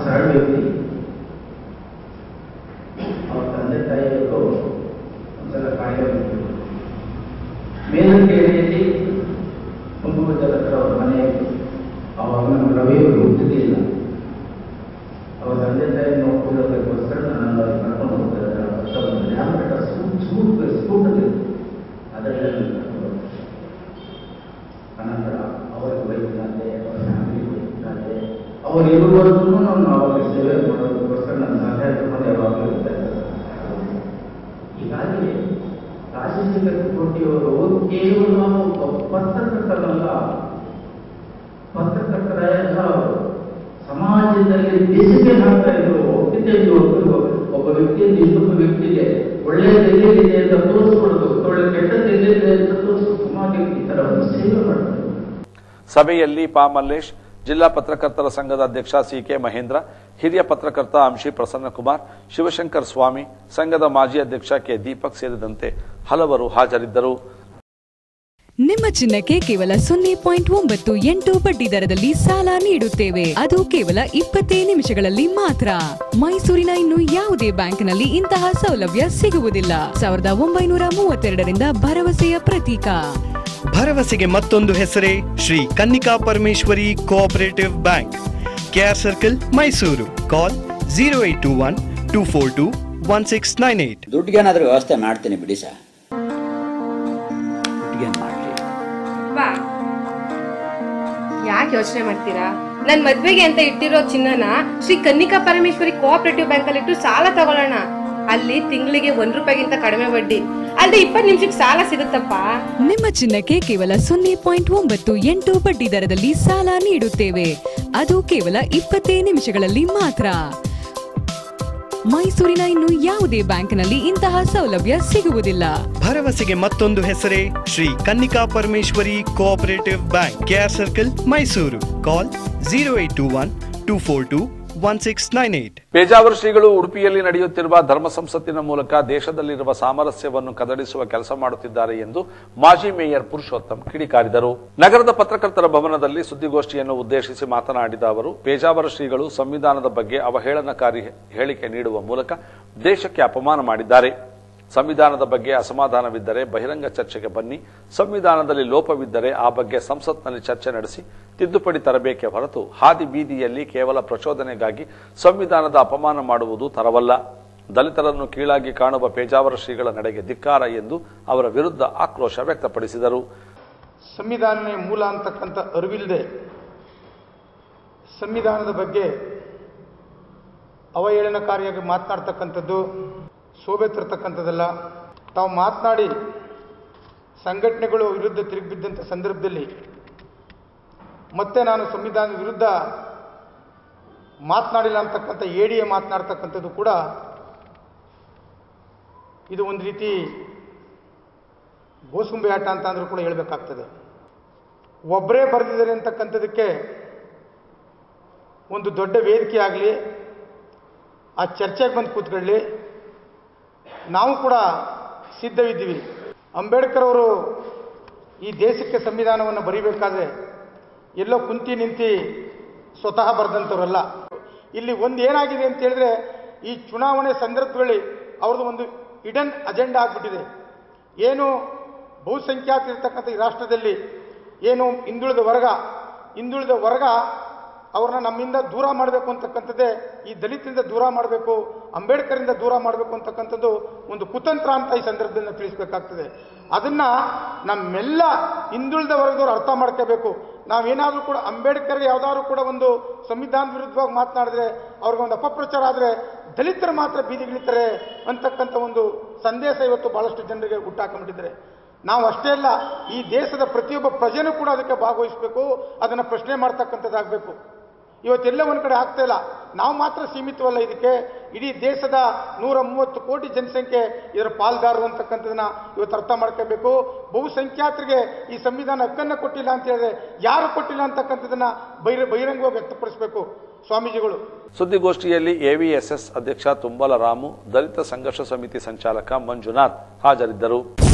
ಬಹಳ ಸರಳ ವ್ಯಕ್ತಿ ಅವ್ರ ತಂದೆ ತಾಯಿಯವರು ಒಂದ್ಸಲ ಕಾಯಿಲೆ ಬಂದಿದ್ರು ಮೇಲಂಗೇರಿಯಲ್ಲಿ ಕುಂಭಗಜ್ಜರ ಹತ್ರ ಅವ್ರ ಮನೆ ಇತ್ತು ಅವಾಗ ನಮ್ಮ ರವಿಯವರು ಹುಟ್ಟಿರಲಿಲ್ಲ ಅವ್ರ ತಂದೆ ತಾಯಿ ಅವರು ಇರುವವರೆಗೂ ನಾನು ಅವಾಗ ಸೇವೆ ಮಾಡೋದಕ್ಕೋಸ್ಕರ ನನ್ನ ಸಹಾಯ ತಗೊಂಡು ಯಾವಾಗಲೂ ಇರ್ತಾ ಹೀಗಾಗಿ ರಾಜಶೇಖರ ಕೋಟಿಯವರು ಕೇವಲ ಒಬ್ಬ ಪತ್ರಕರ್ತರಲ್ಲ ಪತ್ರಕರ್ತರ ಸಮಾಜದಲ್ಲಿ ದೇಶಕ್ಕೆ ಹಾಕ್ತಾ ಇದ್ರು ಒಪ್ಪಿದ್ದೆ ಒಬ್ಬರು ಒಬ್ಬ ವ್ಯಕ್ತಿಯಲ್ಲಿ ಇನ್ನೊಬ್ಬ ವ್ಯಕ್ತಿಗೆ ಒಳ್ಳೆಯದು ಎಲ್ಲಿದೆ ಅಂತ ತೋರಿಸ್ಕೊಡೋದು ಒಳ್ಳೆ ಕೆಟ್ಟದ್ದು ಎಲ್ಲಿದೆ ಅಂತ ತೋರಿಸು ಸಮಾಜಕ್ಕೆ ಈ ತರ ಒಂದು ಸೇವೆ ಮಾಡ್ತಾರೆ ಸಭೆಯಲ್ಲಿ ಪಾ ಮಲ್ಲೇಶ್ ಜಿಲ್ಲಾ ಪತ್ರಕರ್ತರ ಸಂಘದ ಅಧ್ಯಕ್ಷ ಸಿಕೆ ಮಹೇಂದ್ರ, ಹಿರಿಯ ಪತ್ರಕರ್ತ ಅಂಶಿ ಪ್ರಸನ್ನಕುಮಾರ್, ಶಿವಶಂಕರ್ ಸ್ವಾಮಿ, ಸಂಘದ ಮಾಜಿ ಅಧ್ಯಕ್ಷ ಕೆ ದೀಪಕ್ ಸೇರಿದಂತೆ ಹಲವರು ಹಾಜರಿದ್ದರು. ನಿಮ್ಮ ಚಿನ್ನಕ್ಕೆ ಕೇವಲ ಸೊನ್ನೆ ಪಾಯಿಂಟ್ ಒಂಬತ್ತು ಎಂಟು ಬಡ್ಡಿ ದರದಲ್ಲಿ ಸಾಲ ನೀಡುತ್ತೇವೆ. ಅದು ಕೇವಲ ಇಪ್ಪತ್ತೇ ನಿಮಿಷಗಳಲ್ಲಿ ಮಾತ್ರ. ಮೈಸೂರಿನ ಇನ್ನು ಯಾವುದೇ ಬ್ಯಾಂಕ್ನಲ್ಲಿ ಇಂತಹ ಸೌಲಭ್ಯ ಸಿಗುವುದಿಲ್ಲ. ಸಾವಿರದ ಒಂಬೈನೂರ ಮೂವತ್ತೆರಡರಿಂದ ಭರವಸೆಯ ಪ್ರತೀಕ. ಭರವಸೆಗೆ ಮತ್ತೊಂದು ಹೆಸರೇ Shri Kannika Parameshwari cooperative bank KR circle Mysuru call zero eight two one two four two one six nine eight ದುಡ್ಡಿಗೇನಾದ್ರೂ ವ್ಯವಸ್ಥೆ ಮಾಡ್ತೀನಿ ಬಿಡಿ ಸರ್. ಬಾ. ಯಾಕೆ ಯೋಚನೆ ಮಾಡ್ತೀರಾ? ನನ್ ಮದ್ವೆಗೆ ಅಂತ ಇಟ್ಟಿರೋ ಚಿನ್ನನ ಶ್ರೀ ಕನ್ನಿಕಾ ಪರಮೇಶ್ವರಿ ಕೋಆಪರೇಟಿವ್ ಬ್ಯಾಂಕ್ ಅಲ್ಲಿ ಇಟ್ಟು ಸಾಲ ತಗೊಳ್ಳೋಣ. ಅಲ್ಲಿ ತಿಂಗಳಿಗೆ ಒಂದ್ ರೂಪಾಯಿಗಿಂತ ಕಡಿಮೆ ಬಡ್ಡಿ. ಅಲ್ಲದೆ ಇಪ್ಪತ್ತು ನಿಮಿಷಕ್ಕೆ ಸಾಲ ಸಿಗುತ್ತಪ್ಪ. ನಿಮ್ಮ ಚಿನ್ನಕ್ಕೆ ಕೇವಲ ಸೊನ್ನೆ ಪಾಯಿಂಟ್ ಒಂಬತ್ತು ಎಂಟು ಬಡ್ಡಿ ದರದಲ್ಲಿ ಸಾಲ ನೀಡುತ್ತೇವೆ. ಅದು ಕೇವಲ ಇಪ್ಪತ್ತೇ ನಿಮಿಷಗಳಲ್ಲಿ ಮಾತ್ರ. ಮೈಸೂರಿನ ಇನ್ನು ಯಾವುದೇ ಬ್ಯಾಂಕ್ನಲ್ಲಿ ಇಂತಹ ಸೌಲಭ್ಯ ಸಿಗುವುದಿಲ್ಲ. ಭರವಸೆಗೆ ಮತ್ತೊಂದು ಹೆಸರೇ Shri Kannika Parameshwari cooperative bank KR circle Mysuru. Call zero eight two one two four two one six ಶ್ರೀಗಳು ಉಡುಪಿಯಲ್ಲಿ ನಡೆಯುತ್ತಿರುವ ಧರ್ಮ ಸಂಸತ್ತಿನ ಮೂಲಕ ದೇಶದಲ್ಲಿರುವ ಸಾಮರಸ್ಯವನ್ನು ಕದಡಿಸುವ ಕೆಲಸ ಮಾಡುತ್ತಿದ್ದಾರೆ ಎಂದು ಮಾಜಿ ಮೇಯರ್ ಪುರುಷೋತ್ತಮ್ ಕಿಡಿಕಾರಿದರು. ನಗರದ ಪತ್ರಕರ್ತರ ಭವನದಲ್ಲಿ ಸುದ್ದಿಗೋಷ್ಠಿಯನ್ನು ಉದ್ದೇಶಿಸಿ ಮಾತನಾಡಿದ ಅವರು, ಪೇಜಾವರ ಶ್ರೀಗಳು ಸಂವಿಧಾನದ ಬಗ್ಗೆ ಅವಹೇಳನಕಾರಿ ಹೇಳಿಕೆ ನೀಡುವ ಮೂಲಕ ದೇಶಕ್ಕೆ ಅಪಮಾನ ಮಾಡಿದ್ದಾರೆ. ಸಂವಿಧಾನದ ಬಗ್ಗೆ ಅಸಮಾಧಾನವಿದ್ದರೆ ಬಹಿರಂಗ ಚರ್ಚೆಗೆ ಬನ್ನಿ. ಸಂವಿಧಾನದಲ್ಲಿ ಲೋಪವಿದ್ದರೆ ಆ ಬಗ್ಗೆ ಸಂಸತ್ನಲ್ಲಿ ಚರ್ಚೆ ನಡೆಸಿ ತಿದ್ದುಪಡಿ ತರಬೇಕೆ ಹೊರತು ಹಾದಿ ಬೀದಿಯಲ್ಲಿ ಕೇವಲ ಪ್ರಚೋದನೆಗಾಗಿ ಸಂವಿಧಾನದ ಅಪಮಾನ ಮಾಡುವುದು ತರವಲ್ಲ. ದಲಿತರನ್ನು ಕೀಳಾಗಿ ಕಾಣುವ ಪೇಜಾವರ ಶ್ರೀಗಳ ನಡೆಗೆ ಧಿಕ್ಕಾರ ಎಂದು ಅವರ ವಿರುದ್ಧ ಆಕ್ರೋಶ ವ್ಯಕ್ತಪಡಿಸಿದರು. ಸಂವಿಧಾನನೇ ಮೂಲ ಅಂತಕ್ಕಂಥ ಅರಿವಿಲ್ಲದೆ ಸಂವಿಧಾನದ ಬಗ್ಗೆ ಅವಹೇಳನಕಾರಿಯಾಗಿ ಮಾತನಾಡ್ತಕ್ಕಂಥದ್ದು ಶೋಭೆ ತಾವು ಮಾತನಾಡಿ ಸಂಘಟನೆಗಳು ವಿರುದ್ಧ ತಿರುಗಿಬಿದ್ದಂಥ ಸಂದರ್ಭದಲ್ಲಿ ಮತ್ತೆ ನಾನು ಸಂವಿಧಾನದ ವಿರುದ್ಧ ಮಾತನಾಡಿಲ್ಲ ಅಂತಕ್ಕಂಥ ಎಡಿಎ ಮಾತನಾಡ್ತಕ್ಕಂಥದ್ದು ಕೂಡ ಇದು ಒಂದು ರೀತಿ ಗೋಸುಂಬೆ ಆಟ ಅಂತ ಅಂದರೂ ಕೂಡ ಹೇಳಬೇಕಾಗ್ತದೆ. ಒಬ್ಬರೇ ಬರೆದಿದ್ದಾರೆ ಅಂತಕ್ಕಂಥದಕ್ಕೆ ಒಂದು ದೊಡ್ಡ ವೇದಿಕೆ ಆಗಲಿ, ಆ ಚರ್ಚೆಗೆ ಬಂದು ಕೂತ್ಕೊಳ್ಳಿ ನಾವು ಕೂಡ ಸಿದ್ಧವಿದ್ದೀವಿ. ಅಂಬೇಡ್ಕರ್ ಅವರು ಈ ದೇಶಕ್ಕೆ ಸಂವಿಧಾನವನ್ನು ಬರೀಬೇಕಾದ್ರೆ ಎಲ್ಲೋ ಕುಂತಿ ನಿಂತಿ ಸ್ವತಃ ಬರೆದಂಥವ್ರಲ್ಲ. ಇಲ್ಲಿ ಒಂದು ಏನಾಗಿದೆ ಅಂತ ಹೇಳಿದ್ರೆ ಈ ಚುನಾವಣೆ ಸಂದರ್ಭದಲ್ಲಿ ಅವ್ರದ್ದು ಒಂದು ಇಡನ್ ಅಜೆಂಡಾ ಆಗ್ಬಿಟ್ಟಿದೆ. ಏನು ಬಹುಸಂಖ್ಯಾತ ಇರ್ತಕ್ಕಂಥ ಈ ರಾಷ್ಟ್ರದಲ್ಲಿ ಏನು ಹಿಂದುಳಿದ ವರ್ಗ ಹಿಂದುಳಿದ ವರ್ಗ ಅವ್ರನ್ನ ನಮ್ಮಿಂದ ದೂರ ಮಾಡಬೇಕು ಅಂತಕ್ಕಂಥದ್ದೇ ಈ ದಲಿತರಿಂದ ದೂರ ಮಾಡಬೇಕು, ಅಂಬೇಡ್ಕರಿಂದ ದೂರ ಮಾಡಬೇಕು ಅಂತಕ್ಕಂಥದ್ದು ಒಂದು ಕುತಂತ್ರ ಅಂತ ಈ ಸಂದರ್ಭದಲ್ಲಿ ತಿಳಿಸ್ಬೇಕಾಗ್ತದೆ. ಅದನ್ನ ನಮ್ಮೆಲ್ಲ ಹಿಂದುಳಿದ ವರ್ಗದವ್ರು ಅರ್ಥ ಮಾಡ್ಕೋಬೇಕು. ನಾವೇನಾದರೂ ಕೂಡ ಅಂಬೇಡ್ಕರ್ ಯಾವ್ದಾದ್ರು ಕೂಡ ಒಂದು ಸಂವಿಧಾನ ವಿರುದ್ಧವಾಗಿ ಮಾತನಾಡಿದ್ರೆ, ಅವ್ರಿಗೆ ಒಂದು ಅಪಪ್ರಚಾರ ಆದರೆ ದಲಿತರು ಮಾತ್ರ ಬೀದಿಗಿಳಿತಾರೆ ಅಂತಕ್ಕಂಥ ಒಂದು ಸಂದೇಶ ಇವತ್ತು ಬಹಳಷ್ಟು ಜನರಿಗೆ ಹುಟ್ಟಾಕೊಂಡಿದ್ದಾರೆ ನಾವು ಅಷ್ಟೇ ಅಲ್ಲ, ಈ ದೇಶದ ಪ್ರತಿಯೊಬ್ಬ ಪ್ರಜೆನೂ ಕೂಡ ಅದಕ್ಕೆ ಭಾಗವಹಿಸಬೇಕು, ಅದನ್ನು ಪ್ರಶ್ನೆ ಮಾಡ್ತಕ್ಕಂಥದ್ದಾಗಬೇಕು. ಇವತ್ತೆಲ್ಲ ಒಂದು ಕಡೆ ಆಗ್ತಾ ಇಲ್ಲ. ನಾವು ಮಾತ್ರ ಸೀಮಿತವಲ್ಲ ಇದಕ್ಕೆ. ಇಡೀ ದೇಶದ ನೂರ ಮೂವತ್ತು ಕೋಟಿ ಜನಸಂಖ್ಯೆ ಇದರ ಪಾಲ್ಗಾರರು ಅಂತಕ್ಕಂಥದನ್ನ ಇವತ್ತು ಅರ್ಥ ಮಾಡ್ಕೋಬೇಕು. ಬಹುಸಂಖ್ಯಾತರಿಗೆ ಈ ಸಂವಿಧಾನ ಹಕ್ಕನ್ನು ಕೊಟ್ಟಿಲ್ಲ ಅಂತ ಹೇಳಿದ್ರೆ ಯಾರು ಕೊಟ್ಟಿಲ್ಲ ಅಂತಕ್ಕಂಥದನ್ನ ಬಹಿರ, ಬಹಿರಂಗವಾಗಿ ವ್ಯಕ್ತಪಡಿಸಬೇಕು. ಸ್ವಾಮೀಜಿಗಳು. ಸುದ್ದಿಗೋಷ್ಠಿಯಲ್ಲಿ ಎವಿಎಸ್ಎಸ್ ಅಧ್ಯಕ್ಷ ತುಂಬಲ ರಾಮು ದಲಿತ ಸಂಘರ್ಷ ಸಮಿತಿ ಸಂಚಾಲಕ ಮಂಜುನಾಥ್ ಹಾಜರಿದ್ದರು.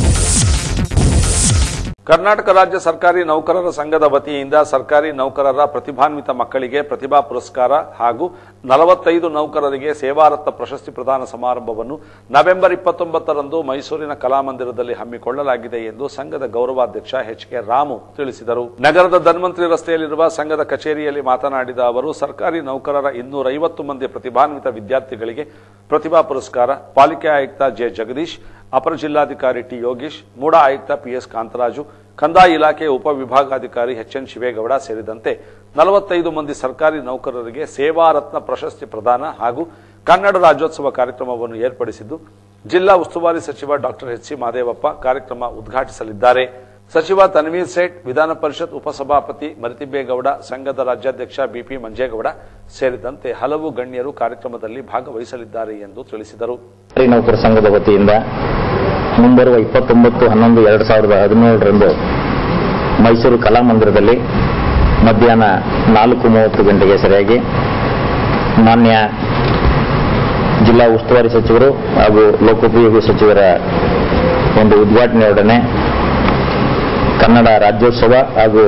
ಕರ್ನಾಟಕ ರಾಜ್ಯ ಸರ್ಕಾರಿ ನೌಕರರ ಸಂಘದ ವತಿಯಿಂದ ಸರ್ಕಾರಿ ನೌಕರರ ಪ್ರತಿಭಾನ್ವಿತ ಮಕ್ಕಳಿಗೆ ಪ್ರತಿಭಾ ಪುರಸ್ಕಾರ ಹಾಗೂ ನಲವತ್ತೈದು ನೌಕರರಿಗೆ ಸೇವಾರತ್ನ ಪ್ರಶಸ್ತಿ ಪ್ರದಾನ ಸಮಾರಂಭವನ್ನು ನವೆಂಬರ್ ಇಪ್ಪತ್ತೊಂಬತ್ತರಂದು ಮೈಸೂರಿನ ಕಲಾಮಂದಿರದಲ್ಲಿ ಹಮ್ಮಿಕೊಳ್ಳಲಾಗಿದೆ ಎಂದು ಸಂಘದ ಗೌರವಾಧ್ಯಕ್ಷ ಎಚ್ ಕೆ ರಾಮು ತಿಳಿಸಿದರು. ನಗರದ ಧನ್ವಂತರಿ ರಸ್ತೆಯಲ್ಲಿರುವ ಸಂಘದ ಕಚೇರಿಯಲ್ಲಿ ಮಾತನಾಡಿದ ಅವರು, ಸರ್ಕಾರಿ ನೌಕರರ ಇನ್ನೂರೈವತ್ತು ಮಂದಿ ಪ್ರತಿಭಾನ್ವಿತ ವಿದ್ಯಾರ್ಥಿಗಳಿಗೆ ಪ್ರತಿಭಾ ಪುರಸ್ಕಾರ, ಪಾಲಿಕೆ ಆಯುಕ್ತ ಜೆ. ಜಗದೀಶ್ ಅಪರ ಜಿಲ್ಲಾಧಿಕಾರಿ ಟಿ ಯೋಗೀಶ್, ಮೂಡಾ ಆಯುಕ್ತ ಪಿಎಸ್ ಕಾಂತರಾಜು, ಕಂದಾಯ ಇಲಾಖೆ ಉಪವಿಭಾಗಾಧಿಕಾರಿ ಎಚ್ ಎನ್ ಶಿವೇಗೌಡ ಸೇರಿದಂತೆ ನಲವತ್ತೈದು ಮಂದಿ ಸರ್ಕಾರಿ ನೌಕರರಿಗೆ ಸೇವಾರತ್ನ ಪ್ರಶಸ್ತಿ ಪ್ರದಾನ ಹಾಗೂ ಕನ್ನಡ ರಾಜ್ಯೋತ್ಸವ ಕಾರ್ಯಕ್ರಮವನ್ನು ಏರ್ಪಡಿಸಿದ್ದು, ಜಿಲ್ಲಾ ಉಸ್ತುವಾರಿ ಸಚಿವ ಡಾಕ್ಟರ್ ಎಚ್ ಸಿ ಮಾದೇವಪ್ಪ ಕಾರ್ಯಕ್ರಮ ಉದ್ಘಾಟಿಸಲಿದ್ದಾರೆ. ಸಚಿವ ತನ್ವೀರ್ ಸೇಠ್, ವಿಧಾನ ಪರಿಷತ್ ಉಪಸಭಾಪತಿ ಮರಿತಿಬ್ಬೇಗೌಡ, ಸಂಘದ ರಾಜ್ಯಾಧ್ಯಕ್ಷ ಬಿಪಿ ಮಂಜೇಗೌಡ ಸೇರಿದಂತೆ ಹಲವು ಗಣ್ಯರು ಕಾರ್ಯಕ್ರಮದಲ್ಲಿ ಭಾಗವಹಿಸಲಿದ್ದಾರೆ ಎಂದು ತಿಳಿಸಿದರು. ನೌಕರ ಸಂಘದ ವತಿಯಿಂದ ಮುಂಬರುವ ಇಪ್ಪತ್ತೊಂಬತ್ತು, ಹನ್ನೊಂದು, ಎರಡು ಸಾವಿರದ ಹದಿನೇಳರಂದು ಮೈಸೂರು ಕಲಾಮಂದಿರದಲ್ಲಿ ಮಧ್ಯಾಹ್ನ ನಾಲ್ಕು ಮೂವತ್ತು ಗಂಟೆಗೆ ಸರಿಯಾಗಿ ಮಾನ್ಯ ಜಿಲ್ಲಾ ಉಸ್ತುವಾರಿ ಸಚಿವರು ಹಾಗೂ ಲೋಕೋಪಯೋಗಿ ಸಚಿವರ ಒಂದು ಉದ್ಘಾಟನೆಯೊಡನೆ ಕನ್ನಡ ರಾಜ್ಯೋತ್ಸವ ಹಾಗೂ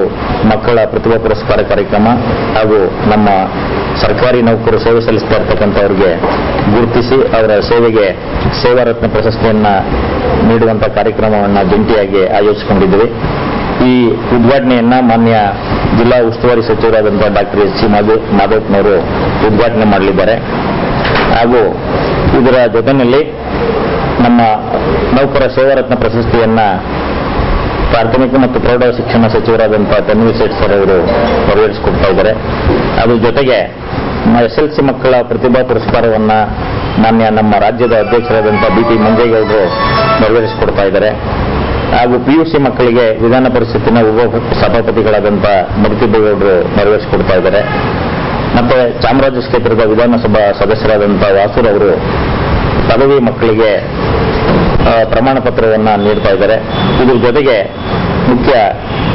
ಮಕ್ಕಳ ಪ್ರತಿಭಾ ಪುರಸ್ಕಾರ ಕಾರ್ಯಕ್ರಮ ಹಾಗೂ ನಮ್ಮ ಸರ್ಕಾರಿ ನೌಕರರು ಸೇವೆ ಸಲ್ಲಿಸ್ತಾ ಇರ್ತಕ್ಕಂಥವ್ರಿಗೆ ಗುರುತಿಸಿ ಅವರ ಸೇವೆಗೆ ಸೇವಾರತ್ನ ಪ್ರಶಸ್ತಿಯನ್ನ ನೀಡುವಂತಹ ಕಾರ್ಯಕ್ರಮವನ್ನು ಜಂಟಿಯಾಗಿ ಆಯೋಜಿಸಿಕೊಂಡಿದ್ದೀವಿ. ಈ ಉದ್ಘಾಟನೆಯನ್ನ ಮಾನ್ಯ ಜಿಲ್ಲಾ ಉಸ್ತುವಾರಿ ಸಚಿವರಾದಂತಹ ಡಾಕ್ಟರ್ ಎಚ್ ಸಿ ಮಾಧವ್ ಉದ್ಘಾಟನೆ ಮಾಡಲಿದ್ದಾರೆ. ಹಾಗೂ ಇದರ ಜೊತೆಯಲ್ಲಿ ನಮ್ಮ ನೌಕರ ಸೇವಾರತ್ನ ಪ್ರಶಸ್ತಿಯನ್ನ ಪ್ರಾಥಮಿಕ ಮತ್ತು ಪ್ರೌಢ ಶಿಕ್ಷಣ ಸಚಿವರಾದಂತಹ ತನ್ವಿ ಸೇಠ್ ಸರ್ ಅವರು ನೆರವೇರಿಸಿಕೊಡ್ತಾ ಇದ್ದಾರೆ. ಅದ್ರ ಜೊತೆಗೆ ಎಸ್ ಎಲ್ ಸಿ ಮಕ್ಕಳ ಪ್ರತಿಭಾ ಪುರಸ್ಕಾರವನ್ನ ಮಾನ್ಯ ನಮ್ಮ ರಾಜ್ಯದ ಅಧ್ಯಕ್ಷರಾದಂತಹ ಬಿ ಟಿ ಮಂಜೇಗೌಡರು ನೆರವೇರಿಸಿಕೊಡ್ತಾ ಇದ್ದಾರೆ. ಹಾಗೂ ಪಿಯುಸಿ ಮಕ್ಕಳಿಗೆ ವಿಧಾನ ಪರಿಷತ್ತಿನ ಉಪ ಸಭಾಪತಿಗಳಾದಂತಹ ಮರಿತಿಬ್ಬೇಗೌಡರು ನೆರವೇರಿಸಿಕೊಡ್ತಾ ಇದ್ದಾರೆ. ಮತ್ತೆ ಚಾಮರಾಜ ಕ್ಷೇತ್ರದ ವಿಧಾನಸಭಾ ಸದಸ್ಯರಾದಂತಹ ವಾಸೂರ್ ಅವರು ಪದವಿ ಮಕ್ಕಳಿಗೆ ಪ್ರಮಾಣ ಪತ್ರವನ್ನು ನೀಡ್ತಾ ಇದ್ದಾರೆ. ಇದ್ರ ಜೊತೆಗೆ ಮುಖ್ಯ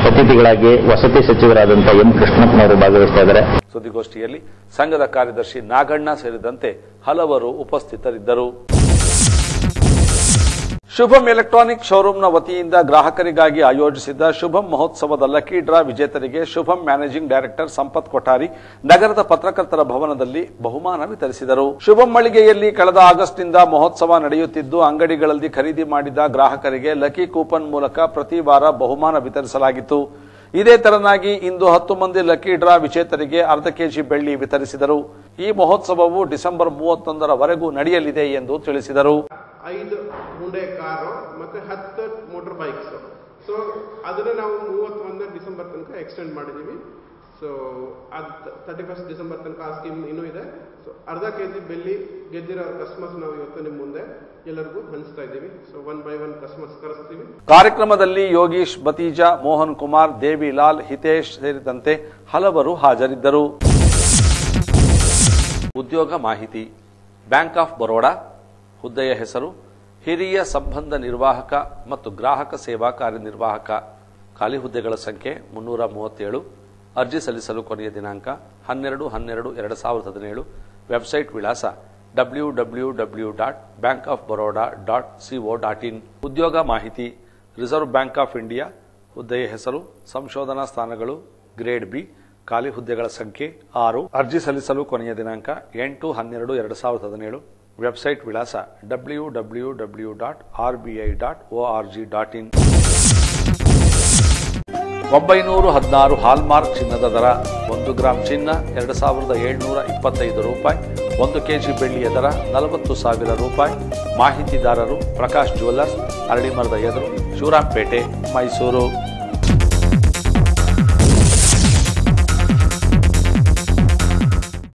ಅತಿಥಿಗಳಾಗಿ ವಸತಿ ಸಚಿವರಾದಂತಹ ಎಂ ಕೃಷ್ಣಪ್ಪನವರು ಭಾಗವಹಿಸ್ತಾ ಇದ್ದಾರೆ. ಸುದ್ದಿಗೋಷ್ಠಿಯಲ್ಲಿ ಸಂಘದ ಕಾರ್ಯದರ್ಶಿ ನಾಗಣ್ಣ ಸೇರಿದಂತೆ ಹಲವರು ಉಪಸ್ಥಿತರಿದ್ದರು. ಶುಭಂ ಎಲೆಕ್ಟ್ರಾನಿಕ್ ಶೋರೂಮ್ನ ವತಿಯಿಂದ ಗ್ರಾಹಕರಿಗಾಗಿ ಆಯೋಜಿಸಿದ್ದ ಶುಭಂ ಮಹೋತ್ಸವದ ಲಕ್ಕಿ ಡ್ರಾ ವಿಜೇತರಿಗೆ ಶುಭಂ ಮ್ಯಾನೇಜಿಂಗ್ ಡೈರೆಕ್ಟರ್ ಸಂಪತ್ ಕೊಠಾರಿ ನಗರದ ಪತ್ರಕರ್ತರ ಭವನದಲ್ಲಿ ಬಹುಮಾನ ವಿತರಿಸಿದರು. ಶುಭಂ ಮಳಿಗೆಯಲ್ಲಿ ಕಳೆದ ಆಗಸ್ಟ್ನಿಂದ ಮಹೋತ್ಸವ ನಡೆಯುತ್ತಿದ್ದು, ಅಂಗಡಿಗಳಲ್ಲಿ ಖರೀದಿ ಮಾಡಿದ ಗ್ರಾಹಕರಿಗೆ ಲಕ್ಕಿ ಕೂಪನ್ ಮೂಲಕ ಪ್ರತಿ ವಾರ ಬಹುಮಾನ ವಿತರಿಸಲಾಗಿತ್ತು. ಇದೇ ತರನಾಗಿ ಇಂದು ಹತ್ತು ಮಂದಿ ಲಕ್ಕಿ ಡ್ರಾ ವಿಜೇತರಿಗೆ ಅರ್ಧ ಕೆಜಿ ಬೆಳ್ಳಿ ವಿತರಿಸಿದರು. ಈ ಮಹೋತ್ಸವವು ಡಿಸೆಂಬರ್ ಮೂವತ್ತೊಂದರವರೆಗೂ ನಡೆಯಲಿದೆ ಎಂದು ತಿಳಿಸಿದರು. ಹುಂಡೆ ಕಾರು, ಮತ್ತೆ ಹತ್ತು ಮೋಟರ್ ಬೈಕ್ಸ್ ಸೊ ಅದನ್ನ ನಾವು ಮೂವತ್ತೊಂದು ಡಿಸೆಂಬರ್ ತನಕ ಎಕ್ಸ್ಟೆಂಡ್ ಮಾಡಿದ್ದೀವಿ ಸೊ ಅದು ತರ್ಟಿ ಫಸ್ಟ್ ಡಿಸೆಂಬರ್ ತನಕ ಆ ಸ್ಕೀಮ್ ಇನ್ನೂ ಇದೆ. ಸೊ ಅರ್ಧ ಕೆ ಜಿ ಬೆಲ್ಲಿ ಗೆದ್ದಿರೋ ಕಸ್ಟಮರ್ಸ್ ನಾವು ಇವತ್ತು ನಿಮ್ಮ ಮುಂದೆ ಎಲ್ಲರಿಗೂ ಹಂಚ್ತಾ ಇದ್ದೀವಿ. So one by one customers ಕರೆಸ್ತೀವಿ. ಕಾರ್ಯಕ್ರಮದಲ್ಲಿ ಯೋಗೀಶ್ ಬತೀಜಾ ಮೋಹನ್ ಕುಮಾರ್ ದೇವಿಲಾಲ್ ಹಿತೇಶ್ ಸೇರಿದಂತೆ ಹಲವರು ಹಾಜರಿದ್ದರು. ಉದ್ಯೋಗ ಮಾಹಿತಿ ಬ್ಯಾಂಕ್ ಆಫ್ ಬರೋಡಾ ಹುದ್ದೆಯ ಹೆಸರು ಹಿರಿಯ ಸಂಬಂಧ ನಿರ್ವಾಹಕ ಮತ್ತು ಗ್ರಾಹಕ ಸೇವಾ ಕಾರ್ಯನಿರ್ವಾಹಕ. ಖಾಲಿ ಹುದ್ದೆಗಳ ಸಂಖ್ಯೆ ಮುನ್ನೂರ ಮೂವತ್ತೇಳು. ಅರ್ಜಿ ಸಲ್ಲಿಸಲು ಕೊನೆಯ ದಿನಾಂಕ ಹನ್ನೆರಡು ಹನ್ನೆರಡು ಎರಡು ಸಾವಿರದ ಹದಿನೇಳು. ವೆಬ್ಸೈಟ್ ವಿಳಾಸ W W W dot bank of Baroda dot co dot in. ಉದ್ಯೋಗ ಮಾಹಿತಿ ರಿಸರ್ವ್ ಬ್ಯಾಂಕ್ ಆಫ್ ಇಂಡಿಯಾ. ಹುದ್ದೆಯ ಹೆಸರು ಸಂಶೋಧನಾ ಸ್ಥಾನಗಳು ಗ್ರೇಡ್ ಬಿ. ಖಾಲಿ ಹುದ್ದೆಗಳ ಸಂಖ್ಯೆ ಆರು. ಅರ್ಜಿ ಸಲ್ಲಿಸಲು ಕೊನೆಯ ದಿನಾಂಕ ಎಂಟು ಹನ್ನೆರಡು ಎರಡು ಸಾವಿರದ ಹದಿನೇಳು. ವೆಬ್ಸೈಟ್ ವಿಳಾಸ W W W dot R B I dot O R G dot in. ಒಂಬೈನೂರು ಹದಿನಾರು ಹಾಲ್ಮಾರ್ಕ್ ಚಿನ್ನದ ದರ, ಒಂದು ಗ್ರಾಂ ಚಿನ್ನ, ಎರಡು ಸಾವಿರದ ಏಳ್ನೂರ ಇಪ್ಪತ್ತೈದು ರೂಪಾಯಿ, ಒಂದು ಕೆ ಜಿ ಬೆಳ್ಳಿಯ ದರ, ನಲವತ್ತು ಸಾವಿರ ರೂಪಾಯಿ. ಮಾಹಿತಿದಾರರು ಪ್ರಕಾಶ್ ಜ್ಯುವೆಲ್ಲರ್ಸ್, ಅರಳಿಮರದ ಎದುರು ಶಿವರಾಂಪೇಟೆ ಮೈಸೂರು.